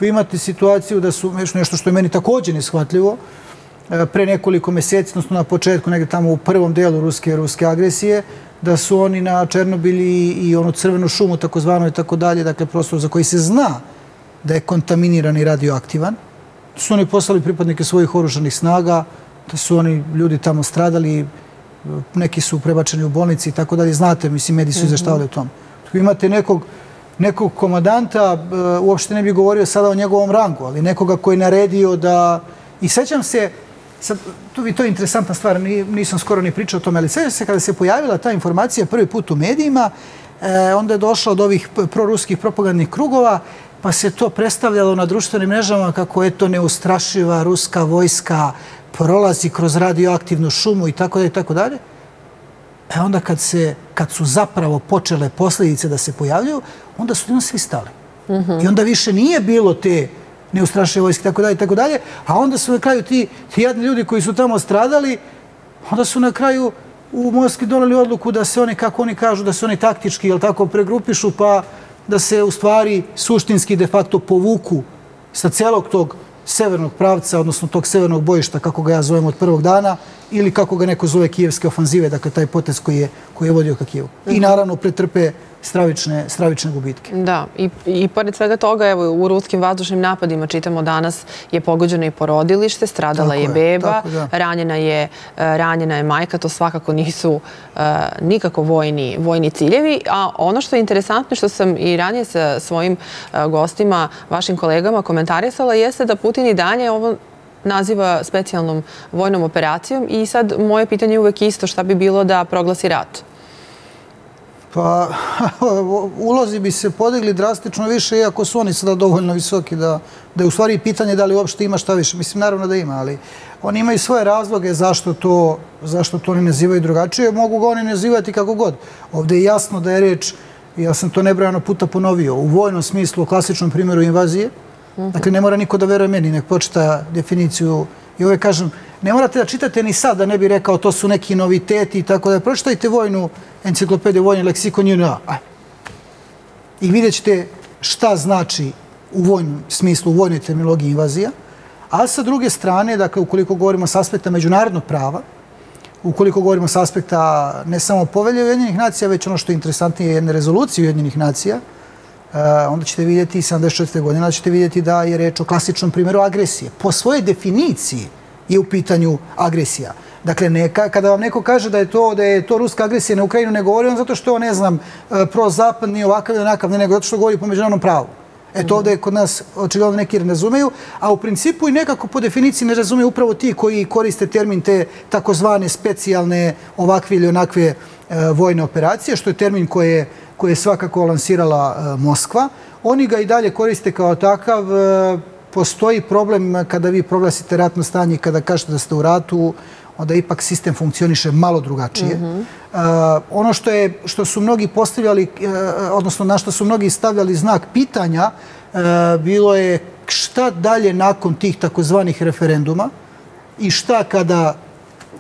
vi imate situaciju da su nešto što je meni također neshvatljivo, uh, pre nekoliko meseci, odnosno na početku, negdje tamo u prvom delu ruske ruske agresije, da su oni na Černobilji i onu crvenu šumu, takozvano i tako dalje, dakle, prostor za koji se zna da je kontaminiran i radioaktivan, su oni poslali pripadnike svojih oružanih snaga, da su oni ljudi tamo stradali, neki su prebačeni u bolnici i tako dalje. Znate, mislim, mediji su izveštavali o tom. Tako Imate nekog, nekog komadanta, e, uopšte ne bih govorio sada o njegovom rangu, ali nekoga koji je naredio da... I sećam se, sad, to, to je interesantna stvar, ni- nisam skoro ni pričao o tome, ali sećam se kada se pojavila ta informacija prvi put u medijima, e, onda je došla od ovih proruskih propagandnih krugova, pa se to predstavljalo na društvenim mrežama kako je to neustrašiva ruska vojska prolazi kroz radioaktivnu šumu i tako dalje i tako dalje. E onda kad, se, kad su zapravo počele posljedice da se pojavljuju, onda su jedno svi stali. I onda više nije bilo te neustrašive vojske tako dalje tako dalje, a onda su na kraju ti, ti ljudi koji su tamo stradali, onda su na kraju u Moskvi doneli odluku da se oni, kako oni kažu, da se oni taktički, jel tako, pregrupišu, pa da se u stvari suštinski de facto povuku sa celog tog severnog pravca, odnosno tog severnog bojišta, kako ga ja zovem od prvog dana, ili kako ga neko zove kijevske ofanzive, dakle taj potez koji je, koji je vodio ka Kijevu. I naravno pretrpe stravične, stravične gubitke. Da, i, i pored svega toga, evo, u ruskim vazdušnim napadima, čitamo danas, je pogođeno i porodilište, stradala Tako je je, beba, tako, da. ranjena, je, e, ranjena je majka, to svakako nisu e, nikako vojni, vojni ciljevi. A ono što je interesantno, što sam i ranije sa svojim e, gostima, vašim kolegama komentarisala, jeste da Putin i dalje ovo naziva specijalnom vojnom operacijom i sad moje pitanje je uvek isto šta bi bilo da proglasi rat. Pa, <laughs> ulozi bi se podigli drastično više, iako su oni sada dovoljno visoki da, da je u stvari pitanje da li uopšte ima šta više. Mislim, naravno da ima, ali oni imaju svoje razloge zašto to, zašto to oni nazivaju drugačije. Mogu ga oni nazivati kako god. Ovdje je jasno da je reč, ja sam to nebrojano puta ponovio, u vojnom smislu, u klasičnom primjeru invazije. Dakle, ne mora niko da veruje meni, nek počita definiciju. I uvek kažem, ne morate da čitate ni sad da ne bi rekao to su neki noviteti i tako da. Pročitajte vojnu enciklopediju, vojni leksikon. Aj. I vidjet ćete šta znači u vojnom smislu, u vojnoj terminologiji invazija. A sa druge strane, dakle, ukoliko govorimo s aspekta međunarodnog prava, ukoliko govorimo s aspekta ne samo povelje Ujedinjenih nacija, već ono što je interesantnije jedne rezolucije Ujedinjenih nacija, onda ćete vidjeti, 74. godina, ćete vidjeti da je reč o klasičnom primjeru agresije. Po svojoj definiciji je u pitanju agresija. Dakle, neka, kada vam neko kaže da je to da je to ruska agresija na Ukrajinu, ne govori on zato što, ne znam, uh, prozapadni ovakav ili onakav, ne nego zato što govori po međunarodnom pravu. Eto, ovdje kod nas očigledno neki ne razumeju, a u principu i nekako po definiciji ne razumeju upravo ti koji koriste termin te takozvane specijalne ovakve ili onakve e, vojne operacije, što je termin koji je, koji je svakako lansirala e, Moskva. Oni ga i dalje koriste kao takav. E, postoji problem kada vi proglasite ratno stanje i kada kažete da ste u ratu, onda ipak sistem funkcioniše malo drugačije. Mm -hmm. uh, ono što, je, što su mnogi postavljali, uh, odnosno na što su mnogi stavljali znak pitanja, uh, bilo je šta dalje nakon tih takozvanih referenduma i šta kada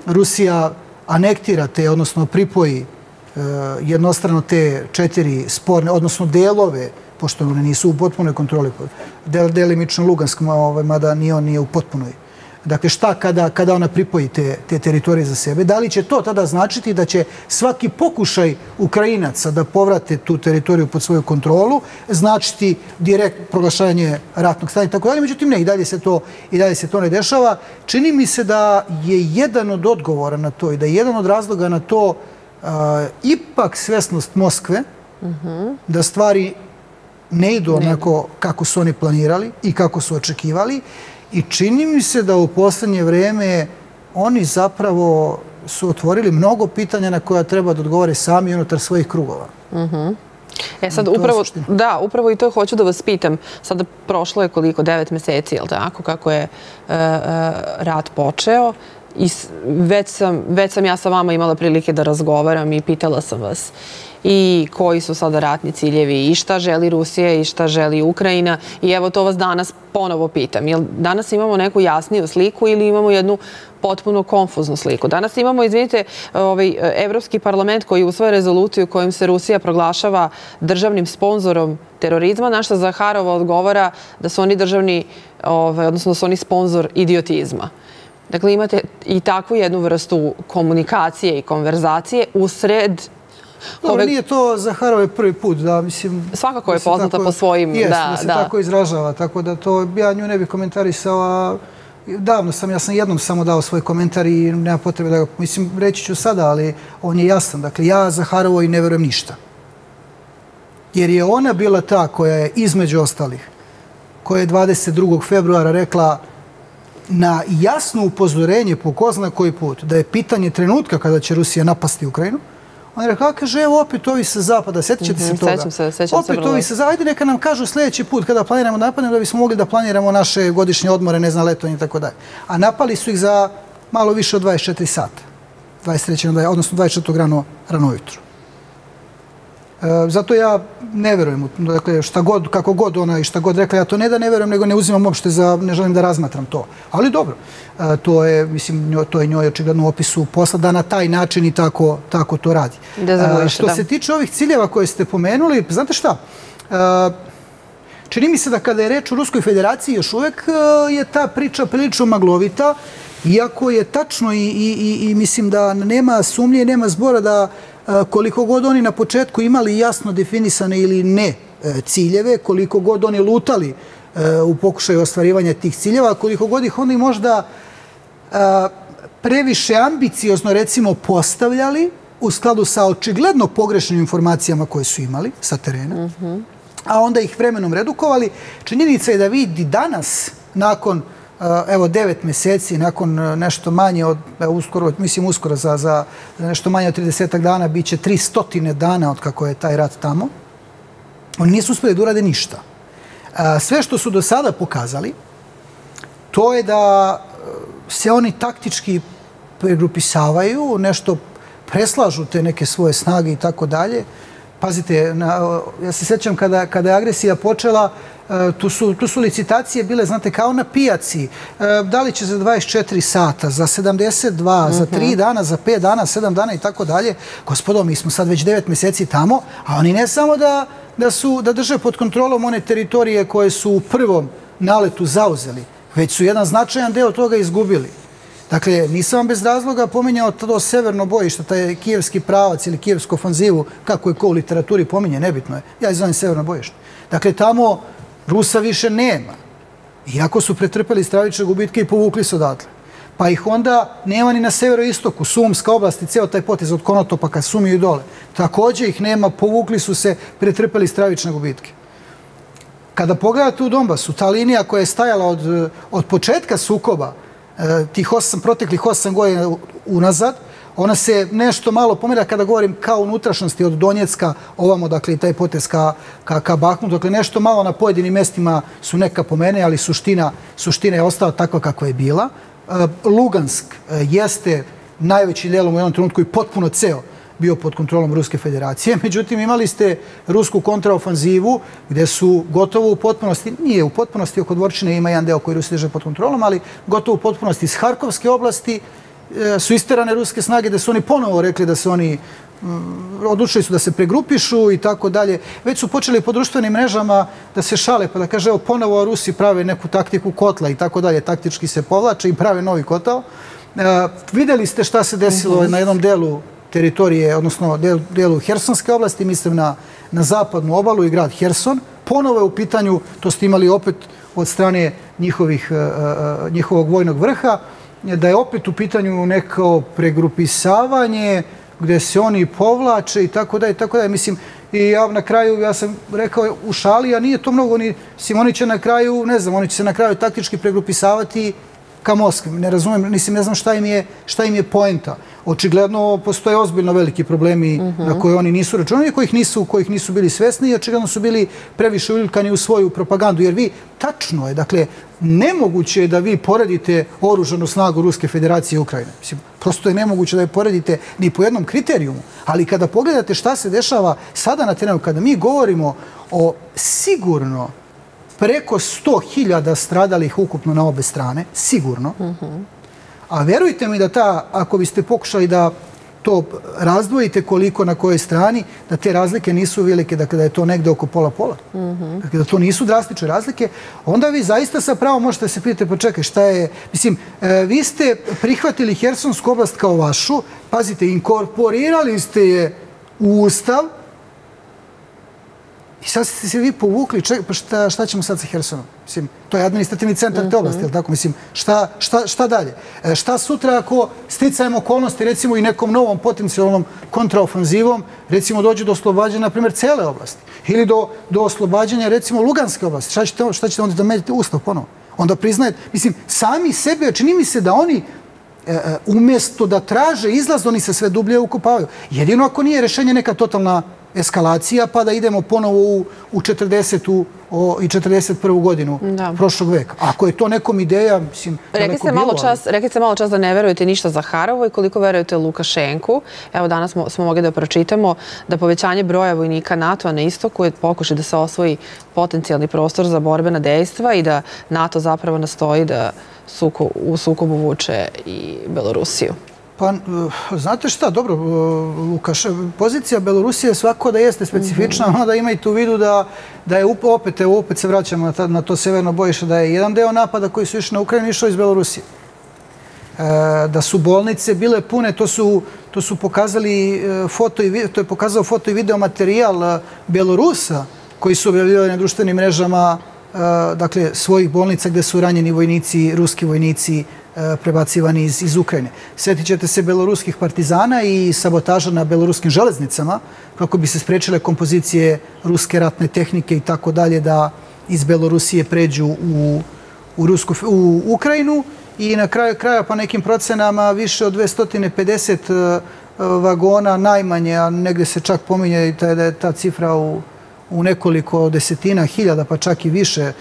Rusija anektira te, odnosno pripoji jednostrano te četiri sporne, odnosno delove, pošto one nisu u potpunoj kontroli, del, delimično Luganskom, ovaj, mada ni on nije u potpunoj Dakle, šta kada, kada ona pripoji te, te teritorije za sebe? Da li će to tada značiti da će svaki pokušaj Ukrajinaca da povrate tu teritoriju pod svoju kontrolu značiti direkt proglašavanje ratnog stanja i tako dalje? Međutim, ne, i dalje se to, i dalje se to ne dešava. Čini mi se da je jedan od odgovora na to i da je jedan od razloga na to ipak svesnost Moskve da stvari ne idu onako kako su oni planirali i kako su očekivali i čini mi se da u poslednje vreme oni zapravo su otvorili mnogo pitanja na koja treba da odgovore sami unutar svojih krugova. E sad, je upravo, da, upravo i to hoću da vas pitam. Sada prošlo je koliko, devet meseci, jel tako, kako je e, e, rat počeo. I već sam, već sam ja sa vama imala prilike da razgovaram i pitala sam vas i koji su sada ratni ciljevi i šta želi Rusija i šta želi Ukrajina. I evo to vas danas ponovo pitam. Jel danas imamo neku jasniju sliku ili imamo jednu potpuno konfuznu sliku. Danas imamo, izvinite, ovaj, Evropski parlament koji usvoje rezoluciju kojim se Rusija proglašava državnim sponzorom terorizma, na što Zaharova odgovara da su oni državni, ovaj, odnosno da su oni sponzor idiotizma. Dakle, imate i takvu jednu vrstu komunikacije i konverzacije usred Dobro, ove- nije to Zaharove prvi put, da, mislim... Svakako je poznata po svojim- Jest, da, da se da. tako izražava, tako da to ja nju ne bih komentarisao, a davno sam, ja sam jednom samo dao svoj komentar i nema potrebe da ga, mislim, reći ću sada, ali on je jasan. Dakle, ja Zaharovoj ne verujem ništa. Jer je ona bila ta koja je, između ostalih, koja je 22. februara rekla na jasno upozorenje po ko zna koji put da je pitanje trenutka kada će Rusija napasti Ukrajinu, on je rekao, kaže, evo opet ovi sa zapada, sjetit ćete se Mhm, toga. sećam se, sećam se opet ovi sa zapada, ajde neka nam kažu sljedeći put kada planiramo napade, da bismo mogli da planiramo naše godišnje odmore, ne znam, letovanje i tako dalje. A napali su ih za malo više od 24 sata. 23. na 20 odnosno 24. rano, rano ujutro. E, zato ja ne verujem, dakle, šta god, kako god ona i šta god rekla, ja to ne da ne verujem, nego ne uzimam uopšte za, ne želim da razmatram to. Ali dobro, e, to je, mislim, to je njoj očigledno u opisu posla da na taj način i tako, tako to radi. Dezavuiše, E, što da. se tiče ovih ciljeva koje ste pomenuli, znate šta, Čini mi se da kada je reč o Ruskoj federaciji još uvek je ta priča prilično maglovita, iako je tačno i, i, i, mislim da nema sumnje nema zbora da koliko god oni na početku imali jasno definisane ili ne e, ciljeve, koliko god oni lutali e, u pokušaju ostvarivanja tih ciljeva, koliko god ih oni možda previše ambiciozno recimo postavljali u skladu sa očigledno pogrešnim informacijama koje su imali sa terena, a onda ih vremenom redukovali. Činjenica je da vidi danas, nakon evo devet meseci, nakon a, nešto manje od, uskoro, mislim uskoro za, za, za nešto manje od 30 dana, bit će 300 dana od kako je taj rat tamo, oni nisu uspeli da urade ništa. A, sve što su do sada pokazali, to je da se oni taktički pregrupisavaju, nešto preslažu te neke svoje snage i tako dalje. Pazite, na, ja se sjećam kada, kada je agresija počela, tu su, tu su licitacije bile, znate, kao na pijaci. E, Da li će za 24 sata, za 72, za 3 dana, za 5 dana, 7 dana i tako dalje. Gospodo, mi smo sad već 9 meseci tamo, a oni ne samo da, da, su, da drže pod kontrolom one teritorije koje su u prvom naletu zauzeli, već su jedan značajan deo toga izgubili. Dakle, nisam vam bez razloga pominjao to severno bojište, taj kijevski pravac ili kijevsku ofanzivu, kako je ko u literaturi pominje, nebitno je. Ja izvojim severno bojište. Dakle, tamo Rusa više nema. Iako su pretrpeli stravične gubitke i povukli se odatle. Pa ih onda nema ni na severoistoku, Sumska oblast i ceo taj potez od Konotopa ka Sumi i dole. Takođe ih nema, povukli su se, pretrpeli stravične gubitke. Kada pogledate u Donbasu, ta linija koja je stajala od, od početka sukoba, e, tih osam, proteklih osam godina unazad, ona se nešto malo pomera kada govorim kao unutrašnjosti od Donjecka ovamo, dakle, taj potez ka, ka, ka Bahmutu, dakle, nešto malo na pojedinim mestima su neka pomene, ali suština, suština je ostala takva kakva je bila. E, Lugansk e, jeste najveći delom u jednom trenutku i potpuno ceo bio pod kontrolom Ruske federacije. <laughs> Međutim, imali ste rusku kontraofanzivu gde su gotovo u potpunosti, nije u potpunosti oko Dvorčine, ima jedan deo koji Rusi drže pod kontrolom, ali gotovo u potpunosti iz Harkovske oblasti su isterane ruske snage da su oni ponovo rekli da se oni odlučili su da se pregrupišu i tako dalje. Već su počeli po društvenim mrežama da se šale, pa da kaže, evo, ponovo Rusi prave neku taktiku kotla i tako dalje, taktički se povlače i prave novi kotao. E, videli ste šta se desilo na jednom delu teritorije, odnosno delu, delu Hersonske oblasti, mislim na, na zapadnu obalu i grad Herson. Ponovo je u pitanju, to ste imali opet od strane njihovih, e, e, njihovog vojnog vrha, da je opet u pitanju neko pregrupisavanje gde se oni povlače i tako da i tako da. Mislim, i ja na kraju, ja sam rekao u šali, a nije to mnogo, ni, mislim, oni će na kraju, ne znam, oni će se na kraju taktički pregrupisavati ka Moskvi. Ne razumem, mislim, ne znam šta im je, šta im je poenta. Očigledno postoje ozbiljno veliki problemi na koje oni nisu računali, kojih nisu, kojih nisu bili svesni i očigledno su bili previše uljkani u svoju propagandu. Jer vi, tačno je, dakle, nemoguće je da vi poredite oružanu snagu Ruske federacije i Ukrajine. Mislim, prosto je nemoguće da je poredite ni po jednom kriterijumu. Ali kada pogledate šta se dešava sada na terenu, kada mi govorimo o sigurno preko 100.000 stradalih ukupno na obe strane, sigurno. A verujte mi da ta, ako biste pokušali da to razdvojite koliko na kojoj strani, da te razlike nisu velike, dakle da je to negde oko pola-pola. Dakle da to nisu drastične razlike, onda vi zaista sa pravom možete se pitati, pa čekaj, šta je... Mislim, e, vi ste prihvatili Hersonsku oblast kao vašu, pazite, inkorporirali ste je u Ustav, I sad ste se vi povukli, pa šta, šta ćemo sad sa Hersonom? Mislim, to je administrativni centar te oblasti, ali tako? Mislim, šta, šta, šta dalje? E, šta sutra ako sticajem okolnosti, recimo i nekom novom potencijalnom kontraofanzivom, recimo dođe do oslobađanja, na primjer, cele oblasti? Ili do, do oslobađanja, recimo, Luganske oblasti? Šta ćete, šta onda da medite ustav ponovo? Onda priznajete, mislim, sami sebe, čini mi se da oni e, e, umjesto da traže izlaz, oni se sve dublje ukopavaju. Jedino ako nije rešenje neka totalna eskalacija, pa da idemo ponovo u, u 40. O, i 41. godinu da. prošlog veka. Ako je to nekom ideja, mislim, rekli ste, malo čas, rekli ste malo čas da ne verujete ništa za Harovo i koliko verujete Lukašenku. Evo, danas smo, smo mogli da pročitamo da povećanje broja vojnika NATO-a na istoku je pokušaj da se osvoji potencijalni prostor za borbena dejstva i da NATO zapravo nastoji da suko, u sukobu vuče i Belorusiju. Pa, znate šta, dobro, eh, Lukaš, pozicija Belorusije svako da jeste specifična, mm -hmm. onda imajte u vidu da, da je opet, evo, opet se vraćamo na, ta, na to severno bojiše, da je jedan deo napada koji su išli na Ukrajinu išao iz Belorusije. E, da su bolnice bile pune, to su, to su pokazali foto i, to je pokazao foto i video materijal Belorusa koji su objavljivali na društvenim mrežama dakle, svojih bolnica gde su ranjeni vojnici, ruski vojnici, E, prebacivani iz, iz Ukrajine. Sjetit ćete se beloruskih partizana i sabotaža na beloruskim železnicama kako bi se sprečile kompozicije ruske ratne tehnike i tako dalje da iz Belorusije pređu u, u, Rusku, u Ukrajinu i na kraju kraja pa nekim procenama više od 250 e, vagona najmanje, a negde se čak pominje da je ta cifra u, u nekoliko desetina hiljada, pa čak i više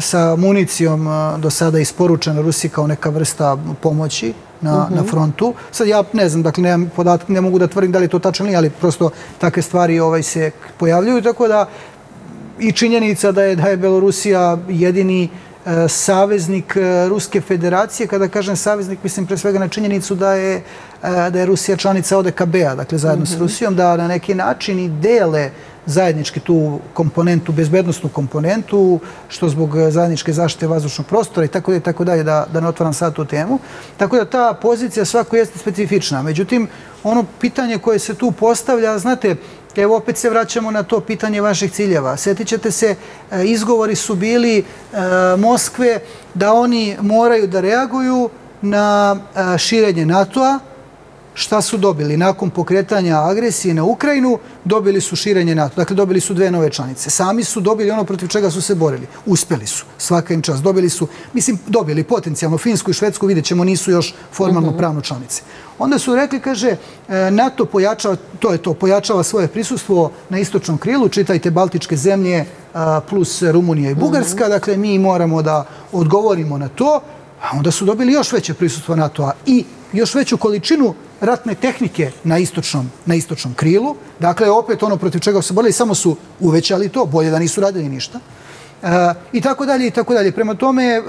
sa municijom do sada isporučena Rusiji kao neka vrsta pomoći na, na mhm. frontu. Sad ja ne znam, dakle nemam ne mogu da tvrdim da li to tačno ali prosto takve stvari ovaj se pojavljuju, tako da i činjenica da je, da je Belorusija jedini e, saveznik e, Ruske federacije. Kada kažem saveznik, mislim pre svega na činjenicu da je, e, da je Rusija članica ODKB-a, dakle zajedno s mhm. Rusijom, da na neki način i dele zajednički tu komponentu, bezbednostnu komponentu, što zbog zajedničke zaštite vazdušnog prostora i tako dalje, tako dalje, da, da ne otvaram sad tu temu. Tako da ta pozicija svako jeste specifična. Međutim, ono pitanje koje se tu postavlja, znate, Evo opet se vraćamo na to pitanje vaših ciljeva. Sjetit ćete se, e, izgovori su bili e, Moskve da oni moraju da reaguju na e, širenje NATO-a, šta su dobili? Nakon pokretanja agresije na Ukrajinu, dobili su širenje NATO. Dakle, dobili su dve nove članice. Sami su dobili ono protiv čega su se borili. Uspeli su. Svaka im čast. Dobili su, mislim, dobili potencijalno Finsku i Švedsku, vidjet ćemo, nisu još formalno mhm. pravno članice. Onda su rekli, kaže, e, NATO pojačava, to je to, pojačava svoje prisustvo na istočnom krilu, čitajte Baltičke zemlje plus Rumunija i Bugarska, mhm. dakle, mi moramo da odgovorimo na to, a onda su dobili još veće prisustvo NATO-a i još veću količinu ratne tehnike na istočnom, na istočnom krilu. Dakle, opet ono protiv čega se borili, samo su uvećali to, bolje da nisu radili ništa. E, I tako dalje, i tako dalje. Prema tome, e,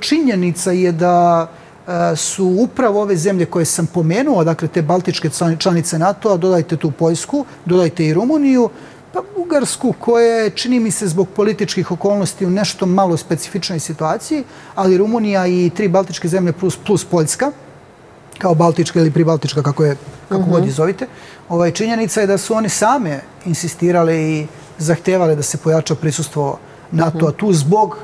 činjenica je da e, su upravo ove zemlje koje sam pomenuo, dakle te baltičke članice NATO-a, dodajte tu Poljsku, dodajte i Rumuniju, pa Bugarsku koja je, čini mi se, zbog političkih okolnosti u nešto malo specifičnoj situaciji, ali Rumunija i tri baltičke zemlje plus, plus Poljska, kao baltička ili pribaltička, kako, je, kako uh god je zovite, ovaj, činjenica je da su oni same insistirale i zahtevale da se pojača prisustvo NATO-a tu zbog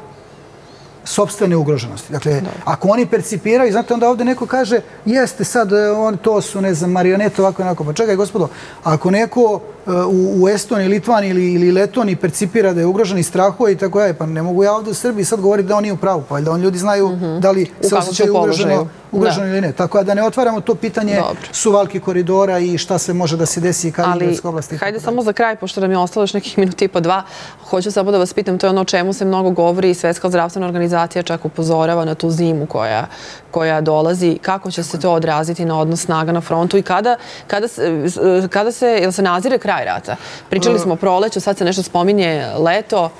sobstvene ugroženosti. Dakle, Dobre. ako oni percipiraju, znate, onda ovde neko kaže, jeste sad, e, on, to su, ne znam, marionete ovako i onako. Pa čekaj, gospodo, ako neko e, u, u Estoniji, Litvani ili, ili Letoni percipira da je ugrožen i strahuje i tako je, pa ne mogu ja ovde u Srbiji sad govoriti da on nije u pravu, pa da on ljudi znaju mm -hmm. da li se osjećaju ugroženo, ugroženo ili ne. Tako da ne otvaramo to pitanje Dobro. suvalki koridora i šta se može da se desi i kada Ali, oblasti. hajde samo za kraj, pošto nam je ostalo još nekih minuta i po dva, hoću samo da vas pitam, to je ono o čemu se mnogo govori i Svetska zdravstvena organizacija čak upozorava na tu zimu koja, koja dolazi. Kako će se to odraziti na odnos snaga na frontu i kada, kada, kada se, jel se nazire kraj rata? Pričali smo o proleću, sad se nešto spominje leto.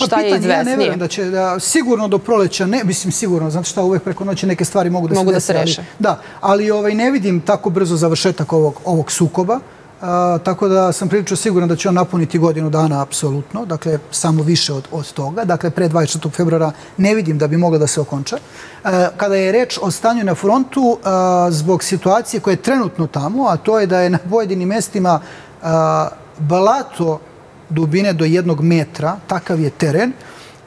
Pa šta pitanje, je izvesnije? Ja ne vjerujem da će da, sigurno do proleća, ne, mislim sigurno, znate šta, uvek preko noći neke stvari mogu da mogu se da se reše. Da, ali ovaj, ne vidim tako brzo završetak ovog, ovog sukoba. A, tako da sam prilično siguran da će on napuniti godinu dana apsolutno, dakle samo više od, od toga. Dakle, pre 24. februara ne vidim da bi mogla da se okonča. A, kada je reč o stanju na frontu, a, zbog situacije koja je trenutno tamo, a to je da je na pojedinim mestima a, balato dubine do jednog metra, takav je teren,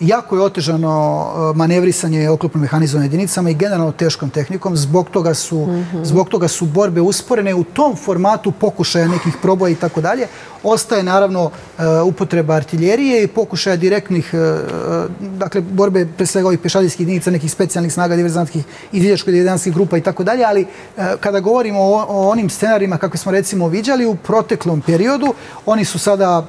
jako je otežano e, manevrisanje oklopno mehanizovanim jedinicama i generalno teškom tehnikom. Zbog toga su, mm -hmm. zbog toga su borbe usporene u tom formatu pokušaja nekih proboja i tako dalje. Ostaje naravno e, upotreba artiljerije i pokušaja direktnih, e, dakle, borbe pre svega ovih pešadijskih jedinica, nekih specijalnih snaga, diverzantskih i divljačko-diverzantskih grupa i tako dalje, ali kada govorimo o, o onim scenarima kakve smo recimo viđali u proteklom periodu, oni su sada,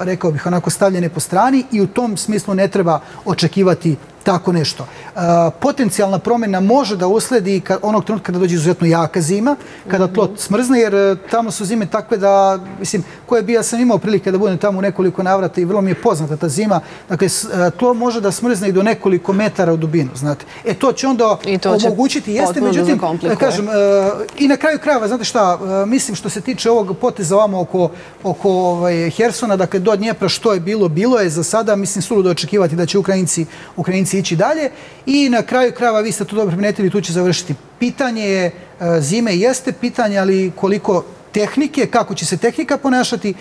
rekao bih, onako stavljene po strani i u tom smislu ne treba očekivati tako nešto. E, potencijalna promjena može da usledi onog trenutka kada dođe izuzetno jaka zima, kada tlo smrzne, jer e, tamo su zime takve da, mislim, koje bi ja sam imao prilike da budem tamo u nekoliko navrata i vrlo mi je poznata ta zima, dakle, e, tlo može da smrzne i do nekoliko metara u dubinu, znate. E, to će onda to omogućiti, jeste, međutim, da kažem, i na kraju krajeva, znate šta, mislim što se tiče ovog poteza ovamo oko, oko ovaj, Hersona, dakle, do Dnjepra što je bilo, bilo je za sada, mislim, suludo očekivati da će Ukrajinci, Ukrajinci ići dalje i na kraju krava, vi ste to dobro primetili, tu će završiti. Pitanje je, e, zime jeste pitanje, ali koliko tehnike, kako će se tehnika ponašati,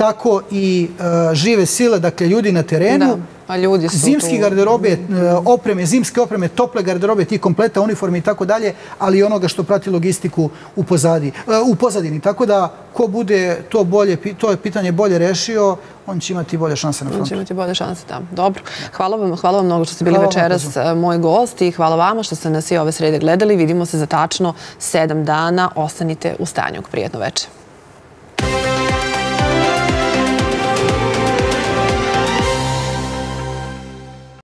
tako i uh, žive sile, dakle ljudi na terenu. Da, a ljudi su Zimski tu... garderobe, uh, opreme, zimske opreme, tople garderobe, ti kompleta, uniforme i tako dalje, ali i onoga što prati logistiku u, pozadi, uh, u pozadini. Tako da, ko bude to bolje, to je pitanje bolje rešio, on će imati bolje šanse na frontu. On će imati bolje šanse, da. Dobro. Hvala vam, hvala vam mnogo što ste bili hvala večeras moj gost i hvala vama što ste nas i ove srede gledali. Vidimo se za tačno sedam dana. Ostanite u stanju. Prijetno večer.